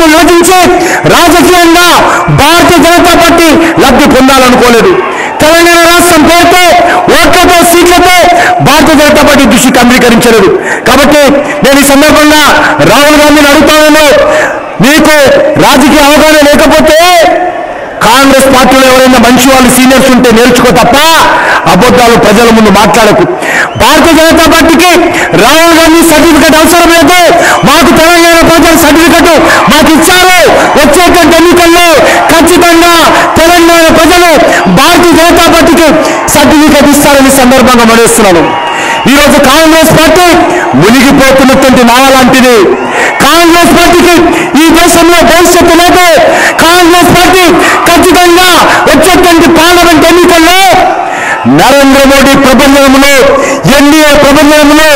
మేము యోచించి రాజకీయంగా భారతీయ జనతా పార్టీ లబ్ధి పొందాలనుకోలేదు. తెలంగాణ రాష్ట్రం పేరుతో ఓట్లతో సీట్లతో భారతీయ జనతా పార్టీ దృష్టికి అంగీకరించలేదు. కాబట్టి నేను ఈ సందర్భంగా రాహుల్ గాంధీని అడుగుతాను మీకు రాజకీయ అవగాహన లేకపోతే కాంగ్రెస్ పార్టీలో ఎవరైనా మంచి వాళ్ళు సీనియర్స్ ఉంటే నేర్చుకో తప్ప అబద్ధాలు ప్రజల ముందు మాట్లాడకు. భారతీయ జనతా పార్టీకి రాహుల్ గాంధీ సర్టిఫికెట్ అవసరం లేదు. మాకు తెలంగాణ ప్రజల సర్టిఫికెట్ మాకు ఇచ్చారు. వచ్చేటువంటి ఎన్నికల్లో ఖచ్చితంగా తెలంగాణ ప్రజలు భారతీయ జనతా పార్టీకి సర్టిఫికెట్ ఇస్తారని సందర్భంగా మనస్తున్నాను ఈరోజు కాంగ్రెస్ పార్టీ మునిగిపోతున్నటువంటి నావ లాంటిది కాంగ్రెస్ పార్టీకి ఈ దేశంలో భవిష్యత్తు లేదు కాంగ్రెస్ పార్టీ ఖచ్చితంగా వచ్చేటువంటి పార్లమెంట్ ఎన్నికల్లో నరేంద్ర మోడీ ప్రబంధనములు ఎన్డీఏ ప్రబంధనములు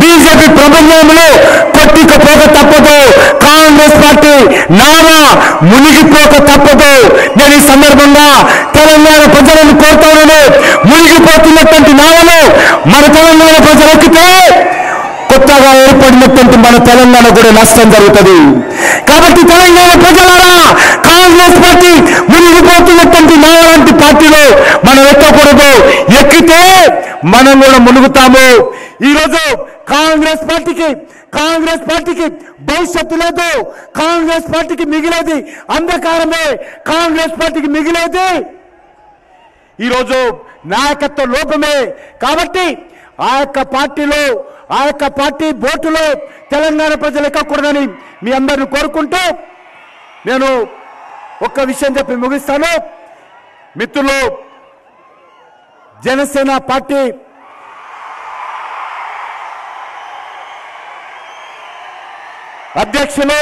బీజేపీ ప్రబంధనములు కొట్టికపోక తప్పదు. కాంగ్రెస్ పార్టీ నారా మునిగిపోక తప్పదు. నేను ఈ సందర్భంగా తెలంగాణ ప్రజలను కోరుతాను మునిగిపోతున్నటువంటి నావను మన తెలంగాణ ప్రజలు ఎక్కితే కొత్తగా ఏర్పడినటువంటి మన తెలంగాణ కూడా నష్టం జరుగుతుంది. కాబట్టి తెలంగాణ ప్రజలారా కాంగ్రెస్ పార్టీ మునిగిపోతున్నటువంటి నాలాంటి పార్టీలో మనం ఎక్కకూడదు ఎక్కితే మనం కూడా మునుగుతాము. ఈరోజు కాంగ్రెస్ పార్టీకి కాంగ్రెస్ పార్టీకి భవిష్యత్తు లేదు. కాంగ్రెస్ పార్టీకి మిగిలేది అంధకారమే. కాంగ్రెస్ పార్టీకి మిగిలేది ఈరోజు నాయకత్వ లోపమే. కాబట్టి ఆ యొక్క పార్టీలో ఆ యొక్క పార్టీ బోర్డులో తెలంగాణ ప్రజలు ఎక్కకూడదని మీ అందరిని కోరుకుంటూ నేను ఒక్క విషయం చెప్పి ముగిస్తాను. మిత్రులు జనసేన పార్టీ అధ్యక్షులు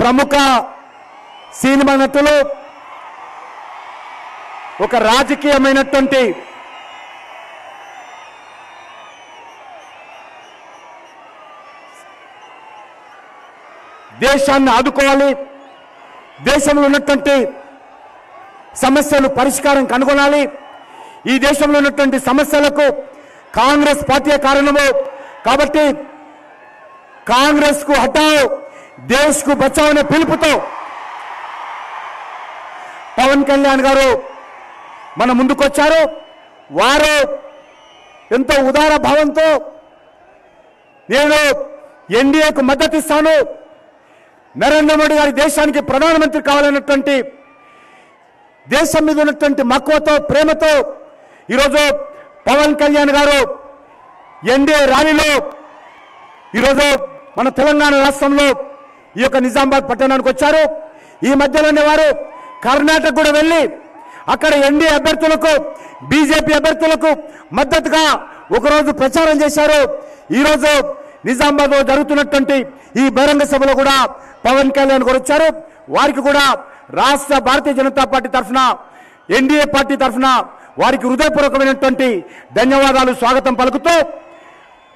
ప్రముఖ సినిమా నటులు ఒక రాజకీయమైనటువంటి దేశాన్ని ఆదుకోవాలి. దేశంలో ఉన్నటువంటి సమస్యలు పరిష్కారం కనుగొనాలి. ఈ దేశంలో ఉన్నటువంటి సమస్యలకు కాంగ్రెస్ పార్టీ కారణము. కాబట్టి కాంగ్రెస్కు హటావ్ దేశ్కు బచావ్ అనే పిలుపుతో పవన్ కళ్యాణ్ గారు మన ముందుకొచ్చారు. వారు ఎంతో ఉదార భావంతో నేను ఎన్డీఏకు మద్దతు ఇస్తాను నరేంద్ర మోడీ గారి దేశానికి ప్రధానమంత్రి కావాలన్నటువంటి దేశం మీద ఉన్నటువంటి మక్కువతో ప్రేమతో ఈరోజు పవన్ కళ్యాణ్ గారు ఎన్డీఏ ర్యాలీలో ఈరోజు మన తెలంగాణ రాష్ట్రంలో ఈ యొక్క నిజామాబాద్ పట్టణానికి వచ్చారు. ఈ మధ్యలోనే వారు కర్ణాటక కూడా వెళ్ళి అక్కడ ఎన్డీఏ అభ్యర్థులకు బీజేపీ అభ్యర్థులకు మద్దతుగా ఒకరోజు ప్రచారం చేశారు. ఈరోజు నిజామాబాద్లో జరుగుతున్నటువంటి ఈ బహిరంగ సభలో కూడా పవన్ కళ్యాణ్ కూడా వచ్చారు. వారికి కూడా రాష్ట్ర భారతీయ జనతా పార్టీ తరఫున ఎన్డీఏ పార్టీ తరఫున వారికి హృదయపూర్వకమైనటువంటి ధన్యవాదాలు స్వాగతం పలుకుతూ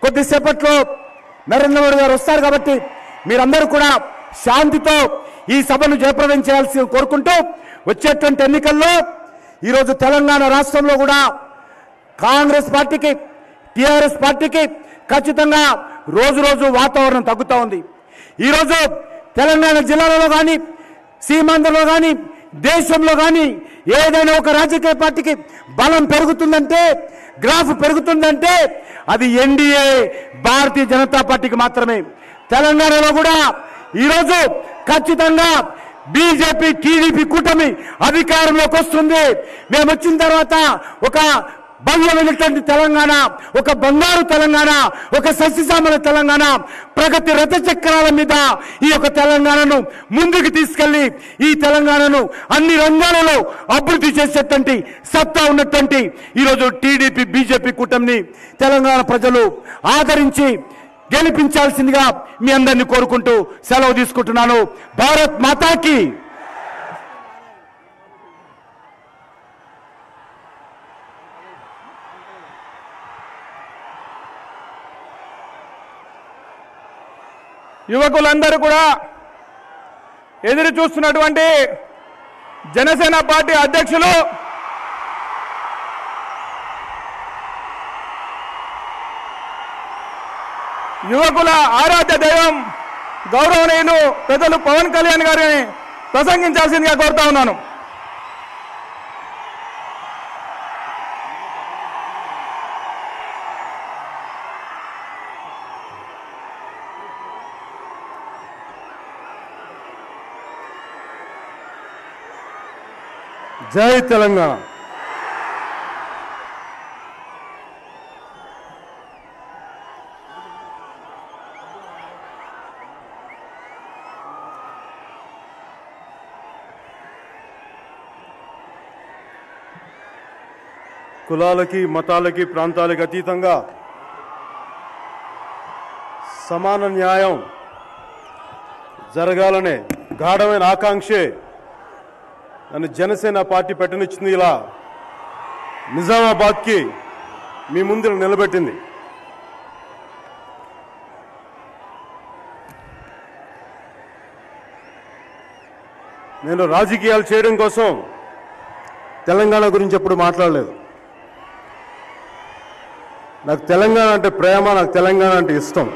కొద్దిసేపట్లో నరేంద్ర మోడీ గారు వస్తారు కాబట్టి మీరందరూ కూడా శాంతితో ఈ సభను జయప్రదం చేయాల్సి కోరుకుంటూ వచ్చేటువంటి ఎన్నికల్లో ఈరోజు తెలంగాణ రాష్ట్రంలో కూడా కాంగ్రెస్ పార్టీకి టిఆర్ఎస్ పార్టీకి ఖచ్చితంగా రోజు రోజు వాతావరణం తగ్గుతూ ఉంది. ఈరోజు తెలంగాణ జిల్లాలలో కానీ సీమాంధ్రలో కానీ దేశంలో కానీ ఏదైనా ఒక రాజకీయ పార్టీకి బలం పెరుగుతుందంటే గ్రాఫ్ పెరుగుతుందంటే అది ఎన్డీఏ భారతీయ జనతా పార్టీకి మాత్రమే. తెలంగాణలో కూడా ఈరోజు ఖచ్చితంగా బీజేపీ టీడీపీ కూటమి అధికారంలోకి వస్తుంది. మేము వచ్చిన తర్వాత ఒక భవ్యమైనటువంటి తెలంగాణ ఒక బంగారు తెలంగాణ ఒక సస్యశ్యామల తెలంగాణ ప్రగతి రథ చక్రాల మీద ఈ యొక్క తెలంగాణను ముందుకు తీసుకెళ్ళి ఈ తెలంగాణను అన్ని రంగాలలో అభివృద్ధి చేసేటువంటి సత్తా ఉన్నటువంటి ఈరోజు టీడీపీ బీజేపీ కూటమిని తెలంగాణ ప్రజలు ఆదరించి గెలిపించాల్సిందిగా మీ అందరినీ కోరుకుంటూ సెలవు తీసుకుంటున్నాను. భారత్ మాతాకి! యువకులందరూ కూడా ఎదురు చూస్తున్నటువంటి జనసేన పార్టీ అధ్యక్షులు యువకుల ఆరాధ్య దైవం గౌరవనీయులు పెద్దలు పవన్ కళ్యాణ్ గారిని ప్రసంగించాల్సిందిగా కోరుతా ఉన్నాను. జై తెలంగాణ. కులాలకి మతాలకి ప్రాంతాలకి అతీతంగా సమాన న్యాయం జరగాలనే గాఢమైన ఆకాంక్షే నన్ను జనసేన పార్టీ పెట్టనిచ్చింది ఇలా. నిజామాబాద్కి మీ ముందు నిలబెట్టింది. నేను రాజకీయాలు చేయడం కోసం తెలంగాణ గురించి ఎప్పుడు మాట్లాడలేదు. నాకు తెలంగాణ అంటే ప్రేమ నాకు తెలంగాణ అంటే ఇష్టం.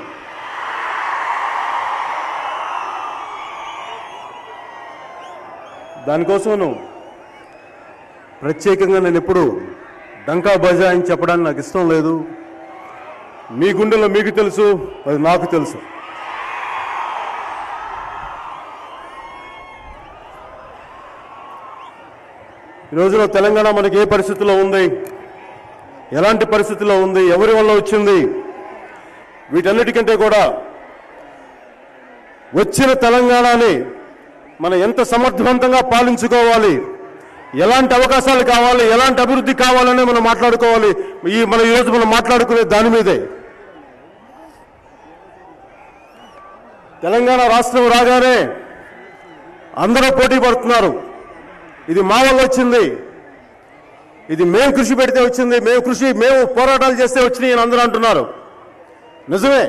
దానికోసం ప్రత్యేకంగా నేను ఎప్పుడు డంకా బజా అని చెప్పడానికి నాకు ఇష్టం లేదు. మీ గుండెలో మీకు తెలుసు అది నాకు తెలుసు. ఈ రోజున తెలంగాణ మనకి ఏ పరిస్థితిలో ఉంది? ఎలాంటి పరిస్థితిలో ఉంది? ఎవరి వల్ల వచ్చింది? వీటన్నిటికంటే కూడా వచ్చిన తెలంగాణని మనం ఎంత సమర్థవంతంగా పాలించుకోవాలి? ఎలాంటి అవకాశాలు కావాలి? ఎలాంటి అభివృద్ధి కావాలనే మనం మాట్లాడుకోవాలి. ఈ మన ఈరోజు మనం మాట్లాడుకునే దాని మీదే. తెలంగాణ రాష్ట్రం రాగానే అందరూ పోటీ పడుతున్నారు. ఇది మా వల్ల వచ్చింది. ఇది మేము కృషి పెడితే వచ్చింది. మేము కృషి మేము పోరాటాలు చేస్తే వచ్చినాయి అని అందరూ అంటున్నారు. నిజమే.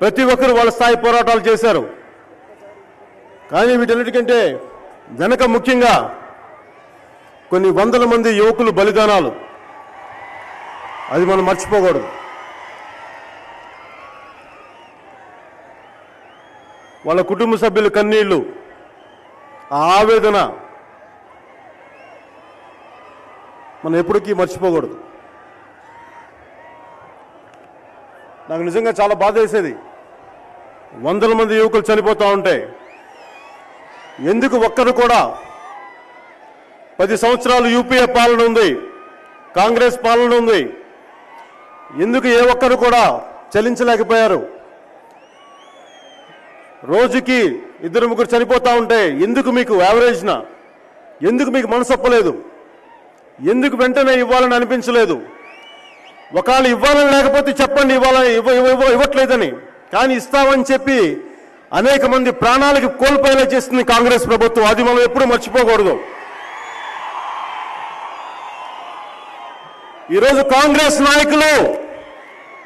ప్రతి ఒక్కరు వాళ్ళ స్థాయి పోరాటాలు చేశారు. కానీ వీటన్నిటికంటే వెనక ముఖ్యంగా కొన్ని వందల మంది యువకులు బలిదానాలు. అది మనం మర్చిపోకూడదు. వాళ్ళ కుటుంబ సభ్యుల కన్నీళ్ళు ఆ ఆవేదన మనం ఎప్పటికీ మర్చిపోకూడదు. నాకు నిజంగా చాలా బాధ వేసేది. వందల మంది యువకులు చనిపోతూ ఉంటే ఎందుకు ఒక్కరు కూడా పది సంవత్సరాలు యూపీఏ పాలన ఉంది కాంగ్రెస్ పాలన ఉంది ఎందుకు ఏ ఒక్కరు కూడా చలించలేకపోయారు? రోజుకి ఇద్దరు ముగ్గురు చనిపోతూ ఉంటే ఎందుకు మీకు యావరేజ్న ఎందుకు మీకు మనసొప్పలేదు? ఎందుకు వెంటనే ఇవ్వాలని అనిపించలేదు? ఒకవేళ ఇవ్వాలని లేకపోతే చెప్పండి ఇవ్వాలని ఇవ్వ- ఇవ్వ- ఇవ్వట్లేదని. కానీ ఇస్తామని చెప్పి అనేక మంది ప్రాణాలకి కోల్పోయేలా చేస్తుంది కాంగ్రెస్ ప్రభుత్వం. అది మనం ఎప్పుడు మర్చిపోకూడదు. ఈరోజు కాంగ్రెస్ నాయకులు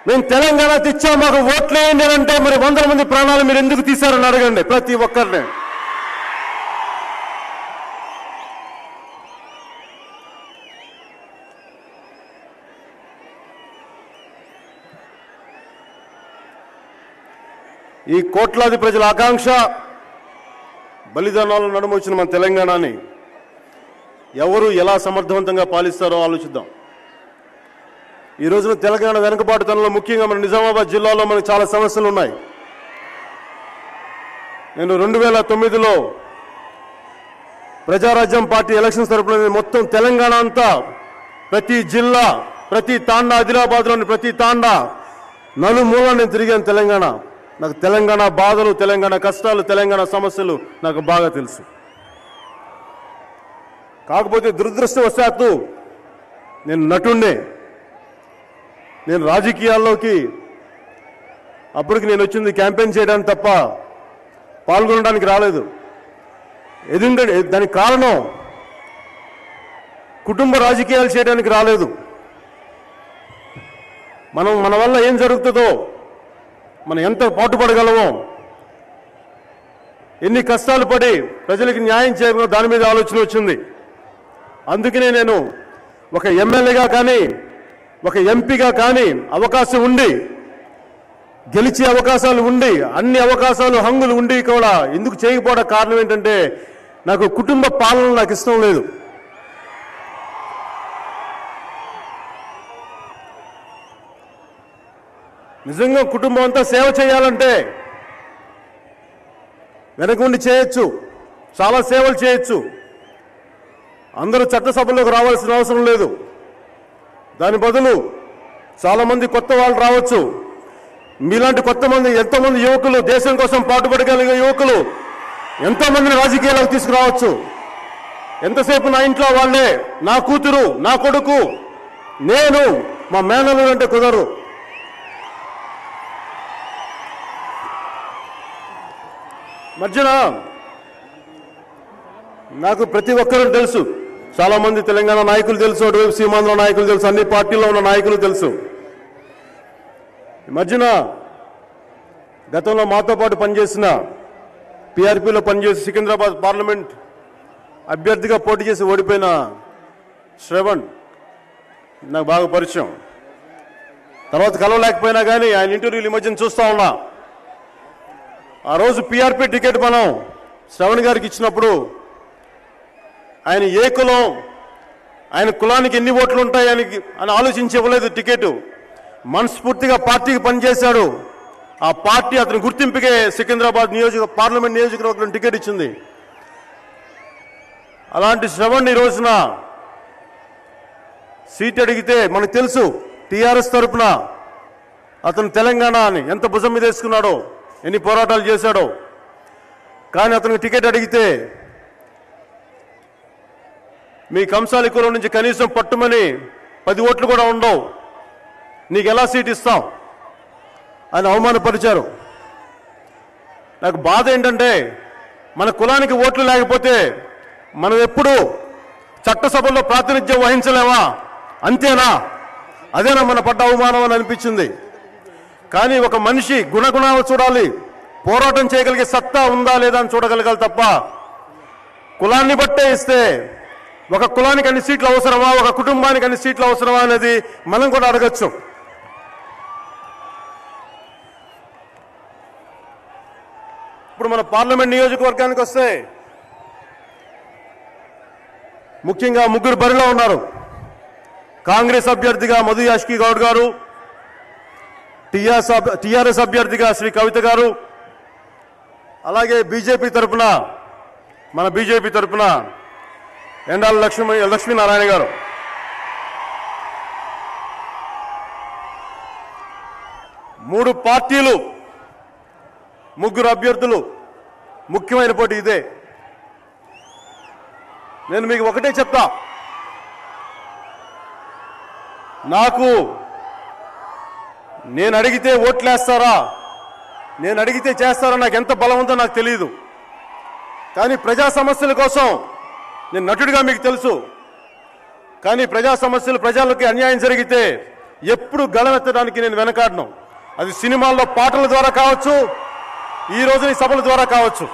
మేము తెలంగాణ తెచ్చా మాకు ఓట్లేయండి అంటే మరి వందల మంది ప్రాణాలు మీరు ఎందుకు తీశారని అడగండి ప్రతి ఒక్కరిని. ఈ కోట్లాది ప్రజల ఆకాంక్ష బలిదానాలు నడుమొచ్చిన మన తెలంగాణని ఎవరు ఎలా సమర్థవంతంగా పాలిస్తారో ఆలోచిద్దాం. ఈ రోజున తెలంగాణ వెనుకబాటుతనంలో ముఖ్యంగా మన నిజామాబాద్ జిల్లాలో మనకు చాలా సమస్యలు ఉన్నాయి నేను రెండు వేల తొమ్మిదిలో ప్రజారాజ్యం పార్టీ ఎలక్షన్స్ తరపున మొత్తం తెలంగాణ అంతా ప్రతి జిల్లా ప్రతి తాండా ఆదిలాబాద్లోని ప్రతి తాండా నలుమూల నేను తిరిగాను తెలంగాణ. నాకు తెలంగాణ బాధలు తెలంగాణ కష్టాలు తెలంగాణ సమస్యలు నాకు బాగా తెలుసు. కాకపోతే దురదృష్టవశాత్తు నేను నటుండే నేను రాజకీయాల్లోకి అప్పటికి నేను వచ్చింది క్యాంపెయిన్ చేయడానికి తప్ప పాల్గొనడానికి రాలేదు. ఎదుండ దానికి కారణం కుటుంబ రాజకీయాలు చేయడానికి రాలేదు. మనం మన వల్ల ఏం జరుగుతుందో మనం ఎంత పాటుపడగలమో ఎన్ని కష్టాలు పడి ప్రజలకు న్యాయం చేయగలమో దాని మీద ఆలోచన వచ్చింది. అందుకనే నేను ఒక ఎమ్మెల్యేగా కానీ ఒక ఎంపీగా కానీ అవకాశం ఉండి గెలిచే అవకాశాలు ఉండి అన్ని అవకాశాలు హంగులు ఉండి కూడా ఎందుకు చేయకపోవడం కారణం ఏంటంటే నాకు కుటుంబ పాలన నాకు ఇష్టం లేదు. నిజంగా కుటుంబం అంతా సేవ చేయాలంటే వెనకుండి చేయొచ్చు. చాలా సేవలు చేయొచ్చు. అందరూ చట్టసభలోకి రావాల్సిన అవసరం లేదు. దాని బదులు చాలామంది కొత్త వాళ్ళు రావచ్చు. మీలాంటి కొత్త మంది ఎంతోమంది యువకులు దేశం కోసం పాటుపడగలిగే యువకులు ఎంతోమందిని రాజకీయాలకు తీసుకురావచ్చు. ఎంతసేపు నా ఇంట్లో వాళ్ళే నా కూతురు నా కొడుకు నేను మా మేనలు అంటే కుదరు మధ్యన నాకు ప్రతి ఒక్కరూ తెలుసు. చాలా మంది తెలంగాణ నాయకులు తెలుసు అటువైపు సీమాంధ్ర నాయకులు తెలుసు అన్ని పార్టీల్లో ఉన్న నాయకులు తెలుసు. ఈ మధ్యన గతంలో మాతో పాటు పనిచేసిన పీఆర్పీలో పనిచేసి సికింద్రాబాద్ పార్లమెంట్ అభ్యర్థిగా పోటీ చేసి ఓడిపోయిన శ్రవణ్ నాకు బాగా పరిచయం. తర్వాత కలవలేకపోయినా కానీ ఆయన ఇంటర్వ్యూలు ఈ మధ్యన చూస్తా ఉన్నా. ఆ రోజు పీఆర్పీ టికెట్ మనం శ్రవణ్ గారికి ఇచ్చినప్పుడు ఆయన ఏ కులం ఆయన కులానికి ఎన్ని ఓట్లు ఉంటాయి అని అని ఆలోచించి ఇవ్వలేదు టికెట్. మనస్ఫూర్తిగా పార్టీకి పనిచేశాడు. ఆ పార్టీ అతని గుర్తింపుకే సికింద్రాబాద్ నియోజక పార్లమెంట్ నియోజకవర్గం టికెట్ ఇచ్చింది. అలాంటి శ్రవణ్ ఈ రోజున సీట్ అడిగితే మనకు తెలుసు టీఆర్ఎస్ తరఫున అతను తెలంగాణ అని ఎంత భుజం మీద వేసుకున్నాడో. ఎన్ని పోరాటాలు చేశాడో. కానీ అతనికి టికెట్ అడిగితే మీ కంసాలి కులం నుంచి కనీసం పట్టుమని పది ఓట్లు కూడా ఉండవు. నీకు ఎలా సీట్ ఇస్తాం? అని అవమానపరిచారు. నాకు బాధ ఏంటంటే మన కులానికి ఓట్లు లేకపోతే మనం ఎప్పుడు చట్టసభల్లో ప్రాతినిధ్యం వహించలేమా? అంతేనా? అదేనా మన పడ్డ అవమానం అని అనిపించింది. కానీ ఒక మనిషి గుణగుణాలు చూడాలి పోరాటం చేయగలిగే సత్తా ఉందా లేదా అని చూడగలగాలి తప్ప కులాన్ని బట్టే ఇస్తే ఒక కులానికి అన్ని సీట్లు అవసరమా ఒక కుటుంబానికి అన్ని సీట్లు అవసరమా అనేది మనం కూడా అడగచ్చు. ఇప్పుడు మన పార్లమెంట్ నియోజకవర్గానికి వస్తే ముఖ్యంగా ముగ్గురు బరిలో ఉన్నారు. కాంగ్రెస్ అభ్యర్థిగా మధు యాష్కి గౌడ్ గారు టిఆర్ఎస్ టిఆర్ఎస్ అభ్యర్థిగా శ్రీ కవిత గారు అలాగే బీజేపీ తరపున మన బీజేపీ తరపున ఎండాల లక్ష్మీ లక్ష్మీనారాయణ గారు. మూడు పార్టీలు ముగ్గురు అభ్యర్థులు ముఖ్యమైన పోటీ ఇదే. నేను మీకు ఒకటే చెప్తా. నాకు నేను అడిగితే ఓట్లేస్తారా? నేను అడిగితే చేస్తారా? నాకు ఎంత బలం ఉందో నాకు తెలియదు కానీ ప్రజా సమస్యల కోసం నేను నటుడిగా మీకు తెలుసు. కానీ ప్రజా సమస్యలు ప్రజలకి అన్యాయం జరిగితే ఎప్పుడు గళమెత్తడానికి నేను వెనకాడను. అది సినిమాల్లో పాటల ద్వారా కావచ్చు ఈ రోజు ఈ సభల ద్వారా కావచ్చు.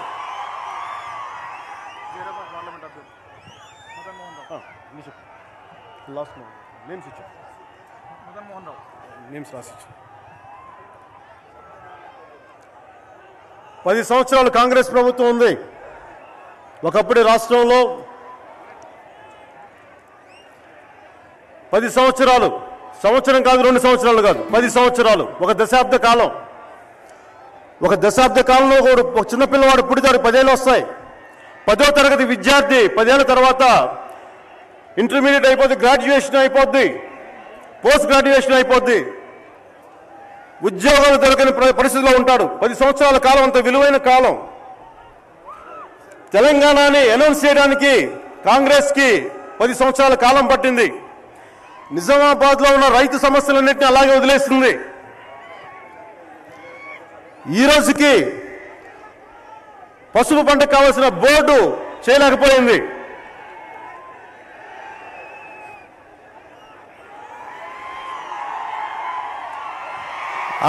నేమ్స్ రాసిచ్చు. పది సంవత్సరాలు కాంగ్రెస్ ప్రభుత్వం ఉంది. ఒకప్పుడు రాష్ట్రంలో పది సంవత్సరాలు సంవత్సరం కాదు రెండు సంవత్సరాలు కాదు పది సంవత్సరాలు ఒక దశాబ్ద కాలం. ఒక దశాబ్ద కాలంలో ఒక చిన్నపిల్లవాడు పిల్లవాడు పదేళ్ళు వస్తాయి. పదో తరగతి విద్యార్థి పదేళ్ళ తర్వాత ఇంటర్మీడియట్ అయిపోద్ది గ్రాడ్యుయేషన్ అయిపోద్ది పోస్ట్ గ్రాడ్యుయేషన్ అయిపోద్ది. ఉద్యోగాలు దొరకని పరిస్థితిలో ఉంటాడు. పది సంవత్సరాల కాలం అంత విలువైన కాలం. తెలంగాణని అనౌన్స్ చేయడానికి కాంగ్రెస్కి పది సంవత్సరాల కాలం పట్టింది. నిజామాబాద్లో ఉన్న రైతు సమస్యలన్నింటినీ అలాగే వదిలేస్తుంది ఈ రోజుకి పసుపు పంటకు కావాల్సిన బోర్డు చేయలేకపోయింది.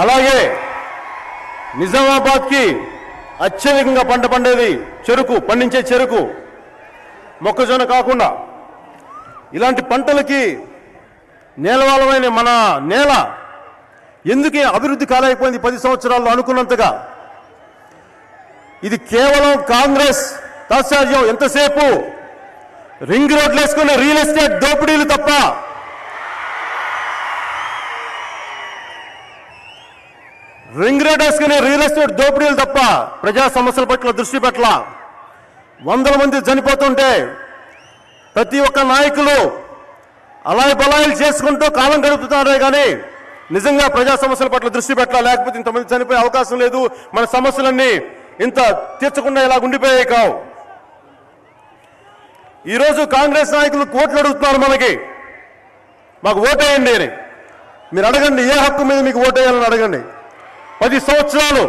అలాగే నిజామాబాద్కి అత్యధికంగా పంట పండేది చెరుకు పండించే చెరుకు. మొక్కజొన్న కాకుండా ఇలాంటి పంటలకి నేలవాలమైన మన నేల ఎందుకే అభివృద్ధి కాలేకపోయింది పది సంవత్సరాల్లో అనుకున్నంతగా? ఇది కేవలం కాంగ్రెస్ తాత్సార్యం. ఎంతసేపు? రింగ్ రోడ్లు వేసుకునే రియల్ ఎస్టేట్ దోపిడీలు తప్ప రింగ్ రోడ్ వేసుకునే రియల్ ఎస్టేట్ దోపిడీలు తప్ప ప్రజా సమస్యల పట్ల దృష్టి పట్ల వందల మంది చనిపోతుంటే ప్రతి ఒక్క నాయకులు అలాయి బలాయిలు చేసుకుంటూ కాలం గడుపుతున్నారే కానీ నిజంగా ప్రజా సమస్యల పట్ల దృష్టి పెట్టాల. లేకపోతే ఇంతమంది చనిపోయే అవకాశం లేదు. మన సమస్యలన్నీ ఇంత తీర్చకుండా ఇలా ఉండిపోయాయి కావు. ఈరోజు కాంగ్రెస్ నాయకులు కోట్లు అడుగుతున్నారు మనకి. మాకు ఓటేయండి అని. మీరు అడగండి ఏ హక్కు మీద మీకు ఓటేయాలని అడగండి. పది సంవత్సరాలు.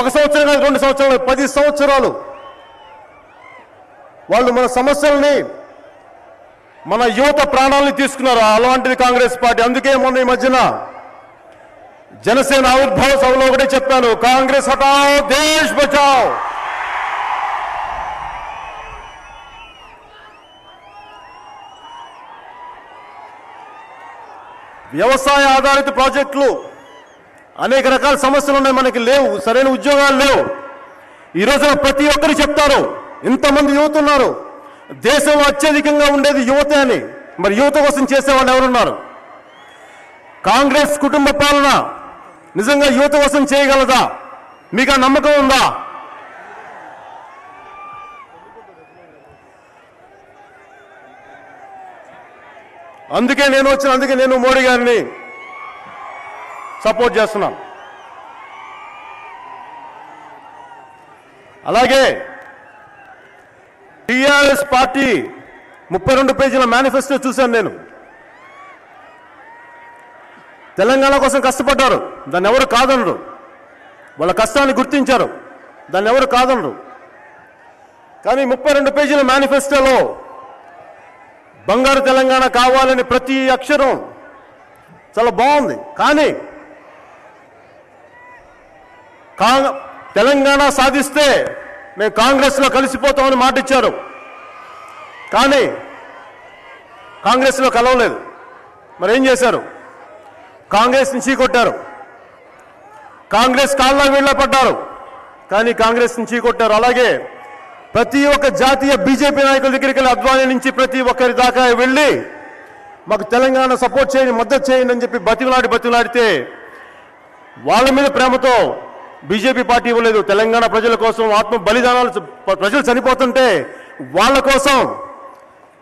ఒక సంవత్సరం కాదు రెండు సంవత్సరాలు పది సంవత్సరాలు. వాళ్ళు మన సమస్యల్ని మన యువత ప్రాణాలని తీసుకున్నారు. అలాంటిది కాంగ్రెస్ పార్టీ. అందుకే మొన్న ఈ మధ్యన జనసేన ఆవిర్భావ సభలో ఒకటే చెప్పాను కాంగ్రెస్ హటావ్ దేశ్ బచావ్. వ్యవసాయ ఆధారిత ప్రాజెక్టులు అనేక రకాల సమస్యలు ఉన్నాయి మనకి లేవు. సరైన ఉద్యోగాలు లేవు. ఈ రోజున ప్రతి ఒక్కరు చెప్తారు ఇంతమంది యువత ఉన్నారు దేశంలో అత్యధికంగా ఉండేది యువత అని. మరి యువత కోసం చేసేవాళ్ళు ఎవరున్నారు? కాంగ్రెస్ కుటుంబ పాలన నిజంగా యువత కోసం చేయగలదా? మీకు ఆ నమ్మకం ఉందా? అందుకే నేను వచ్చిన అందుకే నేను మోడీ గారిని సపోర్ట్ చేస్తున్నాను అలాగే టిఆర్ఎస్ పార్టీ ముప్పై రెండు పేజీల మేనిఫెస్టో చూశాను నేను. తెలంగాణ కోసం కష్టపడ్డారు. దాన్ని ఎవరు కాదనరు. వాళ్ళ కష్టాన్ని గుర్తించారు. దాన్ని ఎవరు కాదనరు. కానీ ముప్పై రెండు పేజీల మేనిఫెస్టోలో బంగారు తెలంగాణ కావాలని ప్రతి అక్షరం చాలా బాగుంది. కానీ తెలంగాణ సాధిస్తే మేము కాంగ్రెస్లో కలిసిపోతామని మాట ఇచ్చారు కానీ కాంగ్రెస్లో కలవలేదు. మరి ఏం చేశారు? కాంగ్రెస్ నుంచి కొట్టారు. కాంగ్రెస్ కాళ్ళ వీళ్ళ పడ్డారు. కానీ కాంగ్రెస్ నుంచి కొట్టారు. అలాగే ప్రతి ఒక్క జాతీయ బీజేపీ నాయకుల దగ్గరికి వెళ్ళి అద్వానీ నుంచి ప్రతి ఒక్కరి దాకా వెళ్ళి మాకు తెలంగాణ సపోర్ట్ చేయండి మద్దతు చేయండి అని చెప్పి బతికిలాడి బతికిలాడితే వాళ్ళ మీద ప్రేమతో బీజేపీ పార్టీ ఇవ్వలేదు. తెలంగాణ ప్రజల కోసం ఆత్మ బలిదానాలు ప్రజలు చనిపోతుంటే వాళ్ళ కోసం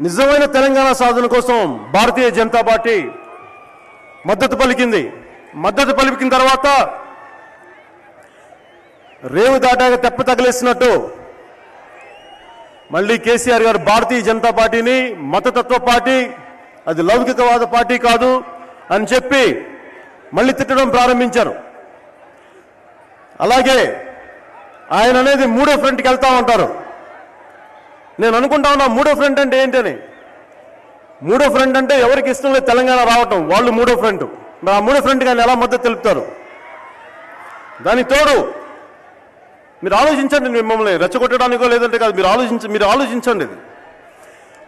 నిజమైన తెలంగాణ సాధన కోసం భారతీయ జనతా పార్టీ మద్దతు పలికింది. మద్దతు పలికిన తర్వాత రేవు దాటాక తెప్ప తగిలేసినట్టు మళ్ళీ కేసీఆర్ గారు భారతీయ జనతా పార్టీని మతతత్వ పార్టీ అది లౌకికవాద పార్టీ కాదు అని చెప్పి మళ్ళీ తిట్టడం ప్రారంభించారు. అలాగే ఆయన అనేది మూడో ఫ్రంట్కి వెళ్తా ఉంటారు. నేను అనుకుంటా ఉన్నా మూడో ఫ్రంట్ అంటే ఏంటని? మూడో ఫ్రంట్ అంటే ఎవరికి ఇష్టం లేదు తెలంగాణ రావటం. వాళ్ళు మూడో ఫ్రంట్. మరి ఆ మూడో ఫ్రంట్ కానీ ఎలా మద్దతు తెలుపుతారు? దానికి తోడు మీరు ఆలోచించండి మిమ్మల్ని రెచ్చగొట్టడానికో లేదంటే కాదు మీరు ఆలోచించ మీరు ఆలోచించండి ఇది.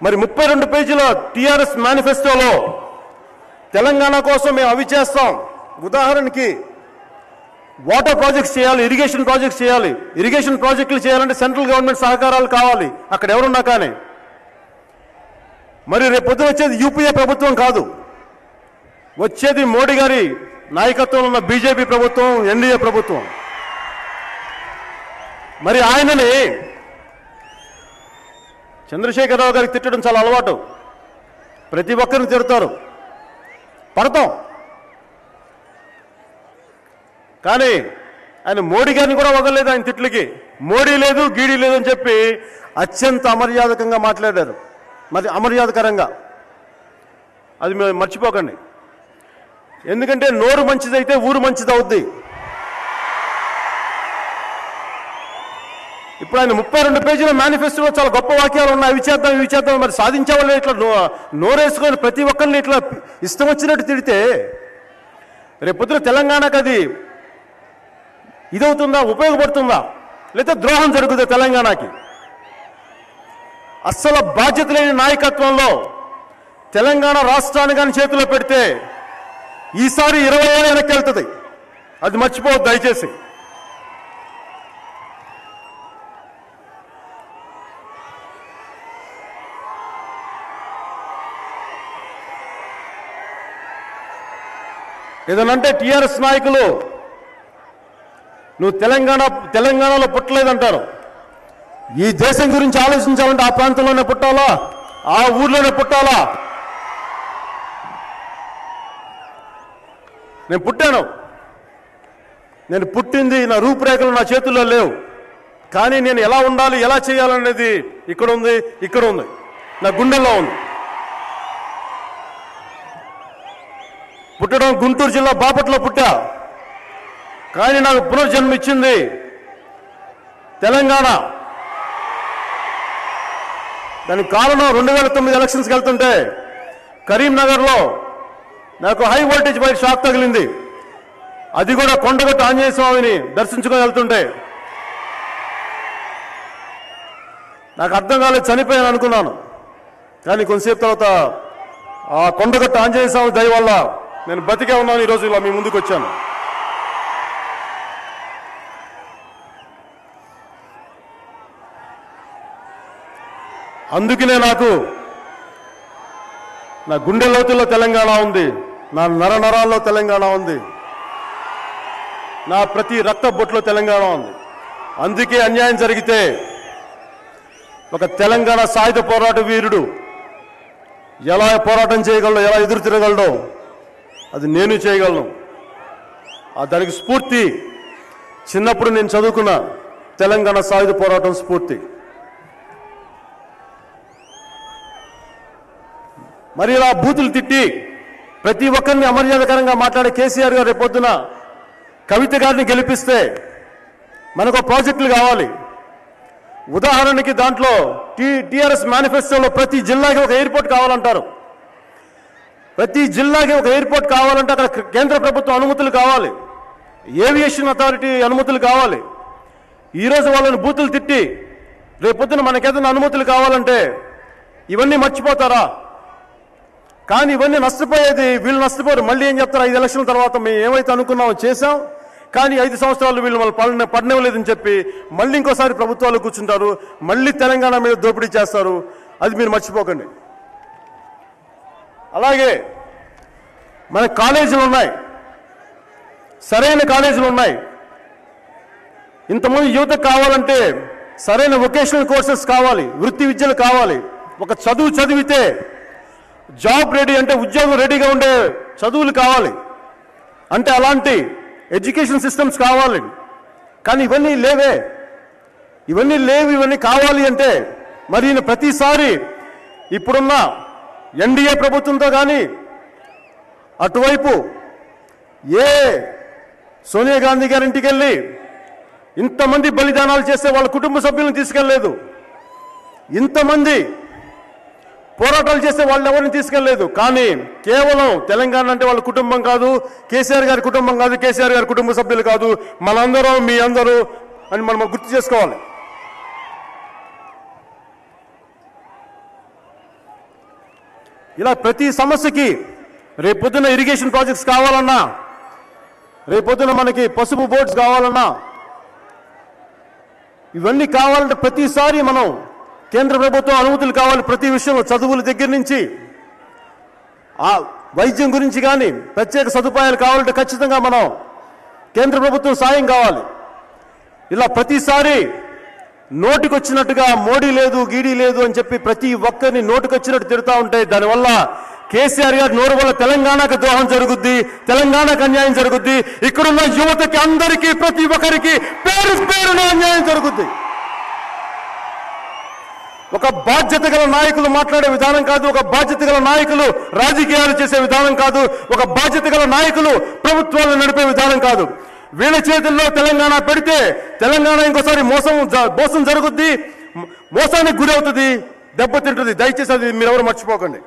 మరి ముప్పై రెండు పేజీల టీఆర్ఎస్ మేనిఫెస్టోలో తెలంగాణ కోసం మేము అవి చేస్తాం. ఉదాహరణకి వాటర్ ప్రాజెక్ట్స్ చేయాలి ఇరిగేషన్ ప్రాజెక్ట్స్ చేయాలి. ఇరిగేషన్ ప్రాజెక్టులు చేయాలంటే సెంట్రల్ గవర్నమెంట్ సహకారాలు కావాలి. అక్కడ ఎవరున్నా కానీ. మరి రేపు పొద్దున వచ్చేది యూపీఏ ప్రభుత్వం కాదు. వచ్చేది మోడీ గారి నాయకత్వంలో ఉన్న బీజేపీ ప్రభుత్వం ఎన్డీఏ ప్రభుత్వం. మరి ఆయనని చంద్రశేఖరరావు గారికి తిట్టడం చాలా అలవాటు. ప్రతి ఒక్కరిని తిడతారు. పడతాం. కానీ ఆయన మోడీ గారిని కూడా వదలలేదు ఆయన తిట్లకి. మోడీ లేదు గీడీ లేదు అని చెప్పి అత్యంత అమర్యాదకంగా మాట్లాడారు. మరి అమర్యాదకరంగా. అది మీరు మర్చిపోకండి. ఎందుకంటే నోరు మంచిదైతే ఊరు మంచిది అవుద్ది ఇప్పుడు ఆయన ముప్పై రెండు పేజీల మేనిఫెస్టోలో చాలా గొప్ప వాక్యాలు ఉన్నాయి. అవి చేద్దాం ఇవి చేద్దాం మరి సాధించే వాళ్ళు ఇట్లా నో- నోరేసుకొని ప్రతి ఒక్కరిని ఇట్లా ఇష్టం వచ్చినట్టు తిడితే రేపొద్దున తెలంగాణకు అది ఇదవుతుందా? ఉపయోగపడుతుందా? లేదా ద్రోహం జరుగుతుందా తెలంగాణకి? అస్సలు బాధ్యత లేని నాయకత్వంలో తెలంగాణ రాష్ట్రాన్ని కానీ చేతిలో పెడితే ఈసారి ఇరవై ఏళ్ళు వెనక్కి వెళ్తుంది అది మర్చిపోవద్దు దయచేసి. ఏదనంటే టీఆర్ఎస్ నాయకులు నువ్వు తెలంగాణ తెలంగాణలో పుట్టలేదంటారు. ఈ దేశం గురించి ఆలోచించాలంటే ఆ ప్రాంతంలోనే పుట్టాలా? ఆ ఊర్లోనే పుట్టాలా? నేను పుట్టాను. నేను పుట్టింది నా రూపురేఖలు నా చేతుల్లో లేవు. కానీ నేను ఎలా ఉండాలి ఎలా చేయాలనేది ఇక్కడ ఉంది ఇక్కడ ఉంది. నా గుండెల్లో ఉంది. పుట్టడం గుంటూరు జిల్లా బాపట్లో పుట్టా. కానీ నాకు పునర్జన్మ ఇచ్చింది తెలంగాణ. దానికి కారణం రెండు వేల తొమ్మిది ఎలక్షన్స్కి వెళ్తుంటే కరీంనగర్లో నాకు హై వోల్టేజ్ బయట షాక్ తగిలింది. అది కూడా కొండగట్టు ఆంజనేయ స్వామిని దర్శించుకొని వెళ్తుంటే. నాకు అర్థం కాలేదు చనిపోయాను అనుకున్నాను. కానీ కొంతసేపు తర్వాత ఆ కొండగట్టు ఆంజనేయ స్వామి దయ వల్ల నేను బతికే ఉన్నాను ఈరోజు ఇలా మీ ముందుకు వచ్చాను. అందుకనే నాకు నా గుండె లోతుల్లో తెలంగాణ ఉంది నా నర నరాల్లో తెలంగాణ ఉంది నా ప్రతి రక్త బొట్లో తెలంగాణ ఉంది. అందుకే అన్యాయం జరిగితే ఒక తెలంగాణ సాయుధ పోరాట వీరుడు ఎలా పోరాటం చేయగలడో ఎలా ఎదురు తిరగలడో అది నేను చేయగలను. ఆ దానికి స్ఫూర్తి చిన్నప్పుడు నేను చదువుకున్న తెలంగాణ సాయుధ పోరాటం స్ఫూర్తి. మరి ఇలా బూతులు తిట్టి ప్రతి ఒక్కరిని అమర్యాదకరంగా మాట్లాడే కేసీఆర్ గారు రేపొద్దున కవిత గారిని గెలిపిస్తే మనకు ప్రాజెక్టులు కావాలి. ఉదాహరణకి దాంట్లో టీ టీఆర్ఎస్ మేనిఫెస్టోలో ప్రతి జిల్లాకి ఒక ఎయిర్పోర్ట్ కావాలంటారు. ప్రతి జిల్లాకి ఒక ఎయిర్పోర్ట్ కావాలంటే అక్కడ కేంద్ర ప్రభుత్వం అనుమతులు కావాలి. ఏవియేషన్ అథారిటీ అనుమతులు కావాలి. ఈరోజు వాళ్ళని బూతులు తిట్టి రేపొద్దున మనకేదైనా అనుమతులు కావాలంటే ఇవన్నీ మర్చిపోతారా? కానీ ఇవన్నీ నష్టపోయేది వీళ్ళు నష్టపోరు. మళ్ళీ ఏం చెప్తారు? ఐదు ఎలక్షన్ల తర్వాత మేము ఏమైతే అనుకున్నామో చేశాం. కానీ ఐదు సంవత్సరాలు వీళ్ళు వాళ్ళు పడిన పడనివ్వలేదని చెప్పి మళ్ళీ ఇంకోసారి ప్రభుత్వాలు కూర్చుంటారు. మళ్ళీ తెలంగాణ మీద దోపిడీ చేస్తారు. అది మీరు మర్చిపోకండి. అలాగే మన కాలేజీలు ఉన్నాయి. సరైన కాలేజీలు ఉన్నాయి. ఇంతమంది యువత కావాలంటే సరైన వొకేషనల్ కోర్సెస్ కావాలి. వృత్తి విద్యలు కావాలి. ఒక చదువు చదివితే జాబ్ రెడీ అంటే ఉద్యోగం రెడీగా ఉండే చదువులు కావాలి. అంటే అలాంటి ఎడ్యుకేషన్ సిస్టమ్స్ కావాలి. కానీ ఇవన్నీ లేవే. ఇవన్నీ లేవు ఇవన్నీ కావాలి అంటే మరి ప్రతిసారి ఇప్పుడున్న ఎన్డీఏ ప్రభుత్వంతో కానీ అటువైపు ఏ సోనియా గాంధీ గారి ఇంటికి వెళ్ళి ఇంతమంది బలిదానాలు చేస్తే వాళ్ళ కుటుంబ సభ్యులను తీసుకెళ్ళలేదు. ఇంతమంది పోరాటాలు చేస్తే వాళ్ళు ఎవరిని తీసుకెళ్ళేదు కానీ కేవలం తెలంగాణ అంటే వాళ్ళ కుటుంబం కాదు కేసీఆర్ గారి కుటుంబం కాదు కేసీఆర్ గారి కుటుంబ సభ్యులు కాదు మనందరం మీ అందరూ అని మనం గుర్తు చేసుకోవాలి. ఇలా ప్రతి సమస్యకి రేపొద్దున ఇరిగేషన్ ప్రాజెక్ట్స్ కావాలన్నా రేపొద్దున మనకి పసుపు బోర్డ్స్ కావాలన్నా ఇవన్నీ కావాలంటే ప్రతిసారి మనం కేంద్ర ప్రభుత్వం అనుమతులు కావాలి ప్రతి విషయంలో చదువుల దగ్గర నుంచి. ఆ వైద్యం గురించి కానీ ప్రత్యేక సదుపాయాలు కావాలంటే ఖచ్చితంగా మనం కేంద్ర ప్రభుత్వం సాయం కావాలి. ఇలా ప్రతిసారి నోటికొచ్చినట్టుగా మోడీ లేదు గీడీ లేదు అని చెప్పి ప్రతి ఒక్కరిని నోటికొచ్చినట్టు తిడుతూ ఉంటే దానివల్ల కేసీఆర్ గారి నోరు వల్ల తెలంగాణకు ద్రోహం జరుగుద్ది తెలంగాణకు అన్యాయం జరుగుద్ది. ఇక్కడున్న యువతకి అందరికీ ప్రతి ఒక్కరికి పేరు పేరున అన్యాయం జరుగుద్ది. ఒక బాధ్యత గల నాయకులు మాట్లాడే విధానం కాదు ఒక బాధ్యత గల నాయకులు రాజకీయాలు చేసే విధానం కాదు ఒక బాధ్యత గల నాయకులు ప్రభుత్వాలు నడిపే విధానం కాదు. వీళ్ళ చేతుల్లో తెలంగాణ పెడితే తెలంగాణ ఇంకోసారి మోసం మోసం జరుగుద్ది మోసానికి గురి అవుతుంది దెబ్బతింటుంది. దయచేసి అది మీరెవరు మర్చిపోకండి.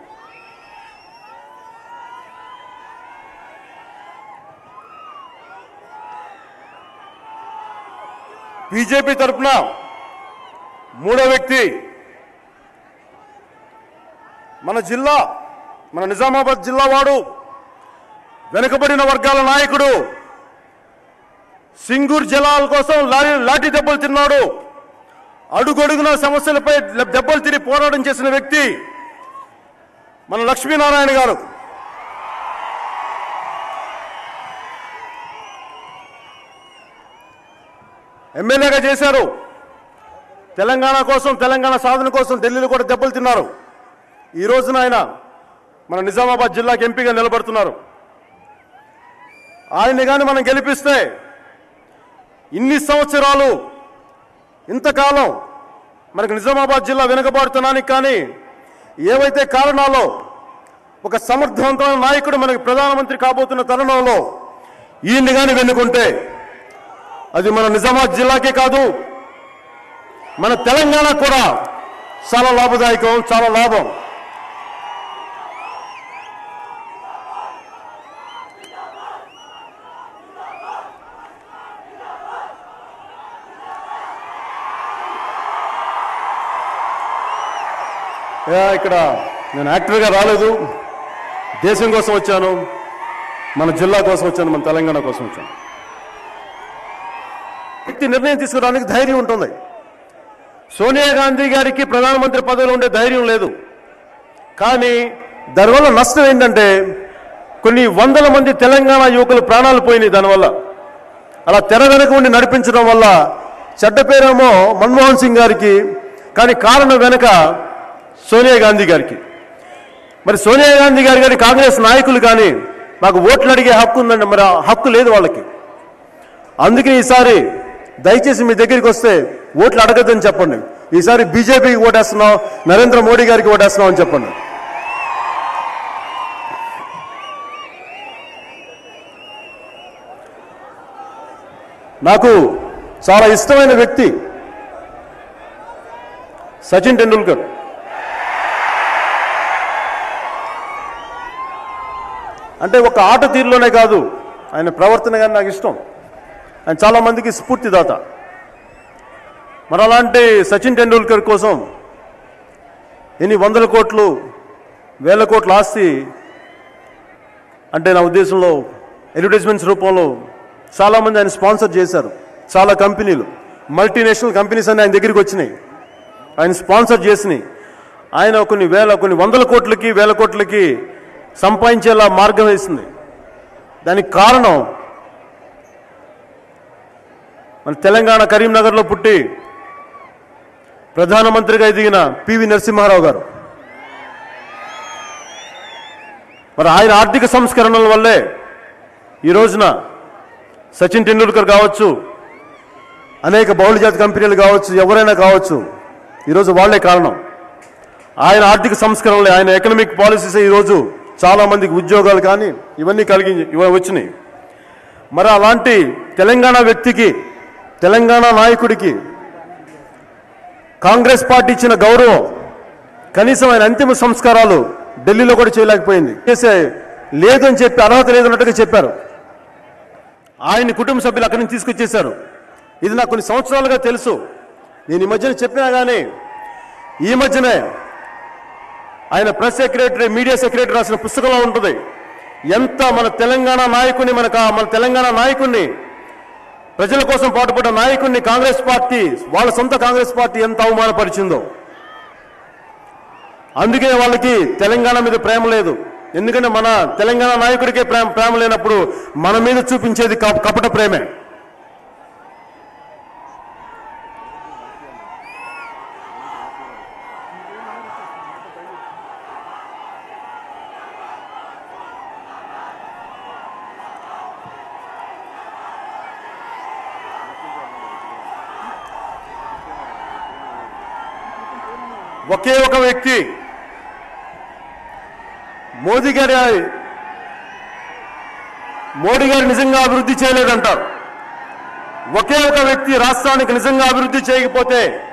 బీజేపీ తరఫున మూడో వ్యక్తి మన జిల్లా మన నిజామాబాద్ జిల్లా వాడు వెనుకబడిన వర్గాల నాయకుడు సింగూర్ జలాల కోసం లారీ లాఠీ దెబ్బలు తిన్నాడు. అడుగడుగున సమస్యలపై దెబ్బలు తిరిగి పోరాటం చేసిన వ్యక్తి మన లక్ష్మీనారాయణ గారు. ఎమ్మెల్యేగా చేశారు. తెలంగాణ కోసం తెలంగాణ సాధన కోసం ఢిల్లీలో కూడా దెబ్బలు తిన్నారు. ఈ రోజున ఆయన మన నిజామాబాద్ జిల్లాకి ఎంపీగా నిలబడుతున్నారు. ఆయన్ని కానీ మనం గెలిపిస్తే ఇన్ని సంవత్సరాలు ఇంతకాలం మనకు నిజామాబాద్ జిల్లా వెనుకబాటుతనానికి కానీ ఏవైతే కారణాలో ఒక సమర్థవంతమైన నాయకుడు మనకి ప్రధానమంత్రి కాబోతున్న తరుణంలో ఈయన్ని కానీ వెన్నుకుంటే అది మన నిజామాబాద్ జిల్లాకే కాదు మన తెలంగాణ కూడా చాలా లాభదాయకం చాలా లాభం. ఇక్కడ నేను యాక్టర్గా రాలేదు. దేశం కోసం వచ్చాను. మన జిల్లా కోసం వచ్చాను. మన తెలంగాణ కోసం వచ్చాను. వ్యక్తి నిర్ణయం తీసుకోవడానికి ధైర్యం ఉంటుంది. సోనియా గాంధీ గారికి ప్రధానమంత్రి పదవిలో ఉండే ధైర్యం లేదు. కానీ దానివల్ల నష్టం ఏంటంటే కొన్ని వందల మంది తెలంగాణ యువకులు ప్రాణాలు పోయినాయి దానివల్ల. అలా తెర వెనక ఉండి నడిపించడం వల్ల చెడ్డ పేరేమో మన్మోహన్ సింగ్ గారికి కానీ కారణం వెనక సోనియా గాంధీ గారికి. మరి సోనియా గాంధీ గారి కానీ కాంగ్రెస్ నాయకులు కానీ మాకు ఓట్లు అడిగే హక్కు ఉందండి మరి ఆ హక్కు లేదు వాళ్ళకి. అందుకే ఈసారి దయచేసి మీ దగ్గరికి వస్తే ఓట్లు అడగద్దని చెప్పండి. ఈసారి బీజేపీకి ఓటేస్తున్నాం నరేంద్ర మోడీ గారికి ఓటేస్తున్నాం అని చెప్పండి. నాకు చాలా ఇష్టమైన వ్యక్తి సచిన్ టెండూల్కర్. అంటే ఒక ఆట తీరులోనే కాదు. ఆయన ప్రవర్తన కానీ నాకు ఇష్టం. ఆయన చాలామందికి స్ఫూర్తిదాత. మరి అలాంటి సచిన్ టెండూల్కర్ కోసం ఎన్ని వందల కోట్లు వేల కోట్ల ఆస్తి అంటే నా ఉద్దేశంలో అడ్వర్టైజ్మెంట్స్ రూపంలో చాలామంది ఆయన స్పాన్సర్ చేశారు. చాలా కంపెనీలు. మల్టీనేషనల్ కంపెనీస్ అని ఆయన దగ్గరికి వచ్చినాయి. ఆయన స్పాన్సర్ చేసినాయి. ఆయన కొన్ని వేల కొన్ని వందల కోట్లకి వేల కోట్లకి సంపాదించేలా మార్గం వేసింది. దానికి కారణం మన తెలంగాణ కరీంనగర్లో పుట్టి ప్రధానమంత్రిగా ఎదిగిన పివి నరసింహారావు గారు. మరి ఆయన ఆర్థిక సంస్కరణల వల్లే ఈ రోజున సచిన్ టెండూల్కర్ కావచ్చు అనేక బహుళజాతి కంపెనీలు కావచ్చు ఎవరైనా కావచ్చు ఈరోజు వాళ్ళే కారణం. ఆయన ఆర్థిక సంస్కరణలే ఆయన ఎకనమిక్ పాలసీస్ ఈరోజు చాలా మందికి ఉద్యోగాలు కానీ ఇవన్నీ కలిగి వచ్చినాయి. మరి అలాంటి తెలంగాణ వ్యక్తికి తెలంగాణ నాయకుడికి కాంగ్రెస్ పార్టీ ఇచ్చిన గౌరవం కనీసం ఆయన అంతిమ సంస్కారాలు ఢిల్లీలో కూడా చేయలేకపోయింది. చేసే లేదని చెప్పి అర్హత లేదన్నట్టుగా చెప్పారు. ఆయన కుటుంబ సభ్యులు అక్కడి నుంచి తీసుకొచ్చేశారు. ఇది నాకు కొన్ని సంవత్సరాలుగా తెలుసు. నేను ఈ మధ్యన చెప్పినా కానీ ఈ మధ్యనే ఆయన ప్రెస్ సెక్రటరీ మీడియా సెక్రటరీ రాసిన పుస్తకంలో ఉంటుంది. ఎంత మన తెలంగాణ నాయకుడిని మన మన తెలంగాణ నాయకుడిని ప్రజల కోసం పాటుపడ్డ నాయకుడిని కాంగ్రెస్ పార్టీ వాళ్ళ సొంత కాంగ్రెస్ పార్టీ ఎంత అవమానపరిచిందో. అందుకే వాళ్ళకి తెలంగాణ మీద ప్రేమ లేదు. ఎందుకంటే మన తెలంగాణ నాయకుడికే ప్రేమ ప్రేమ లేనప్పుడు మన మీద చూపించేది కపట ప్రేమే ఒకే ఒక వ్యక్తి మోడీ గారి మోడీ గారు నిజంగా అభివృద్ధి చేయలేదంటారు. ఒకే ఒక వ్యక్తి రాష్ట్రానికి నిజంగా అభివృద్ధి చేయకపోతే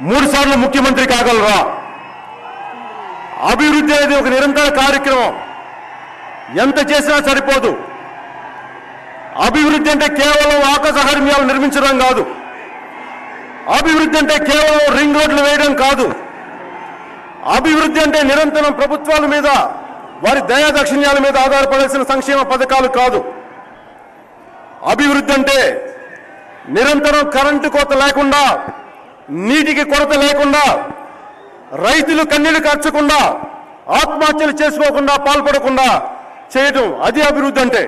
మూడు సార్లు ముఖ్యమంత్రి కాగలరా? అభివృద్ధి అనేది ఒక నిరంతర కార్యక్రమం. ఎంత చేసినా సరిపోదు. అభివృద్ధి అంటే కేవలం ఆకాశహర్మ్యాలు నిర్మించడం కాదు. అభివృద్ధి అంటే కేవలం రింగ్ రోడ్లు వేయడం కాదు. అభివృద్ధి అంటే నిరంతరం ప్రభుత్వాల మీద వారి దయాదక్షిణ్యాల మీద ఆధారపడాల్సిన సంక్షేమ పథకాలు కాదు. అభివృద్ధి అంటే నిరంతరం కరెంటు కోత లేకుండా నీటికి కొరత లేకుండా రైతులు కన్నీళ్ళు ఖర్చకుండా ఆత్మహత్యలు చేసుకోకుండా పాల్పడకుండా చేయటం అది అభివృద్ధి అంటే.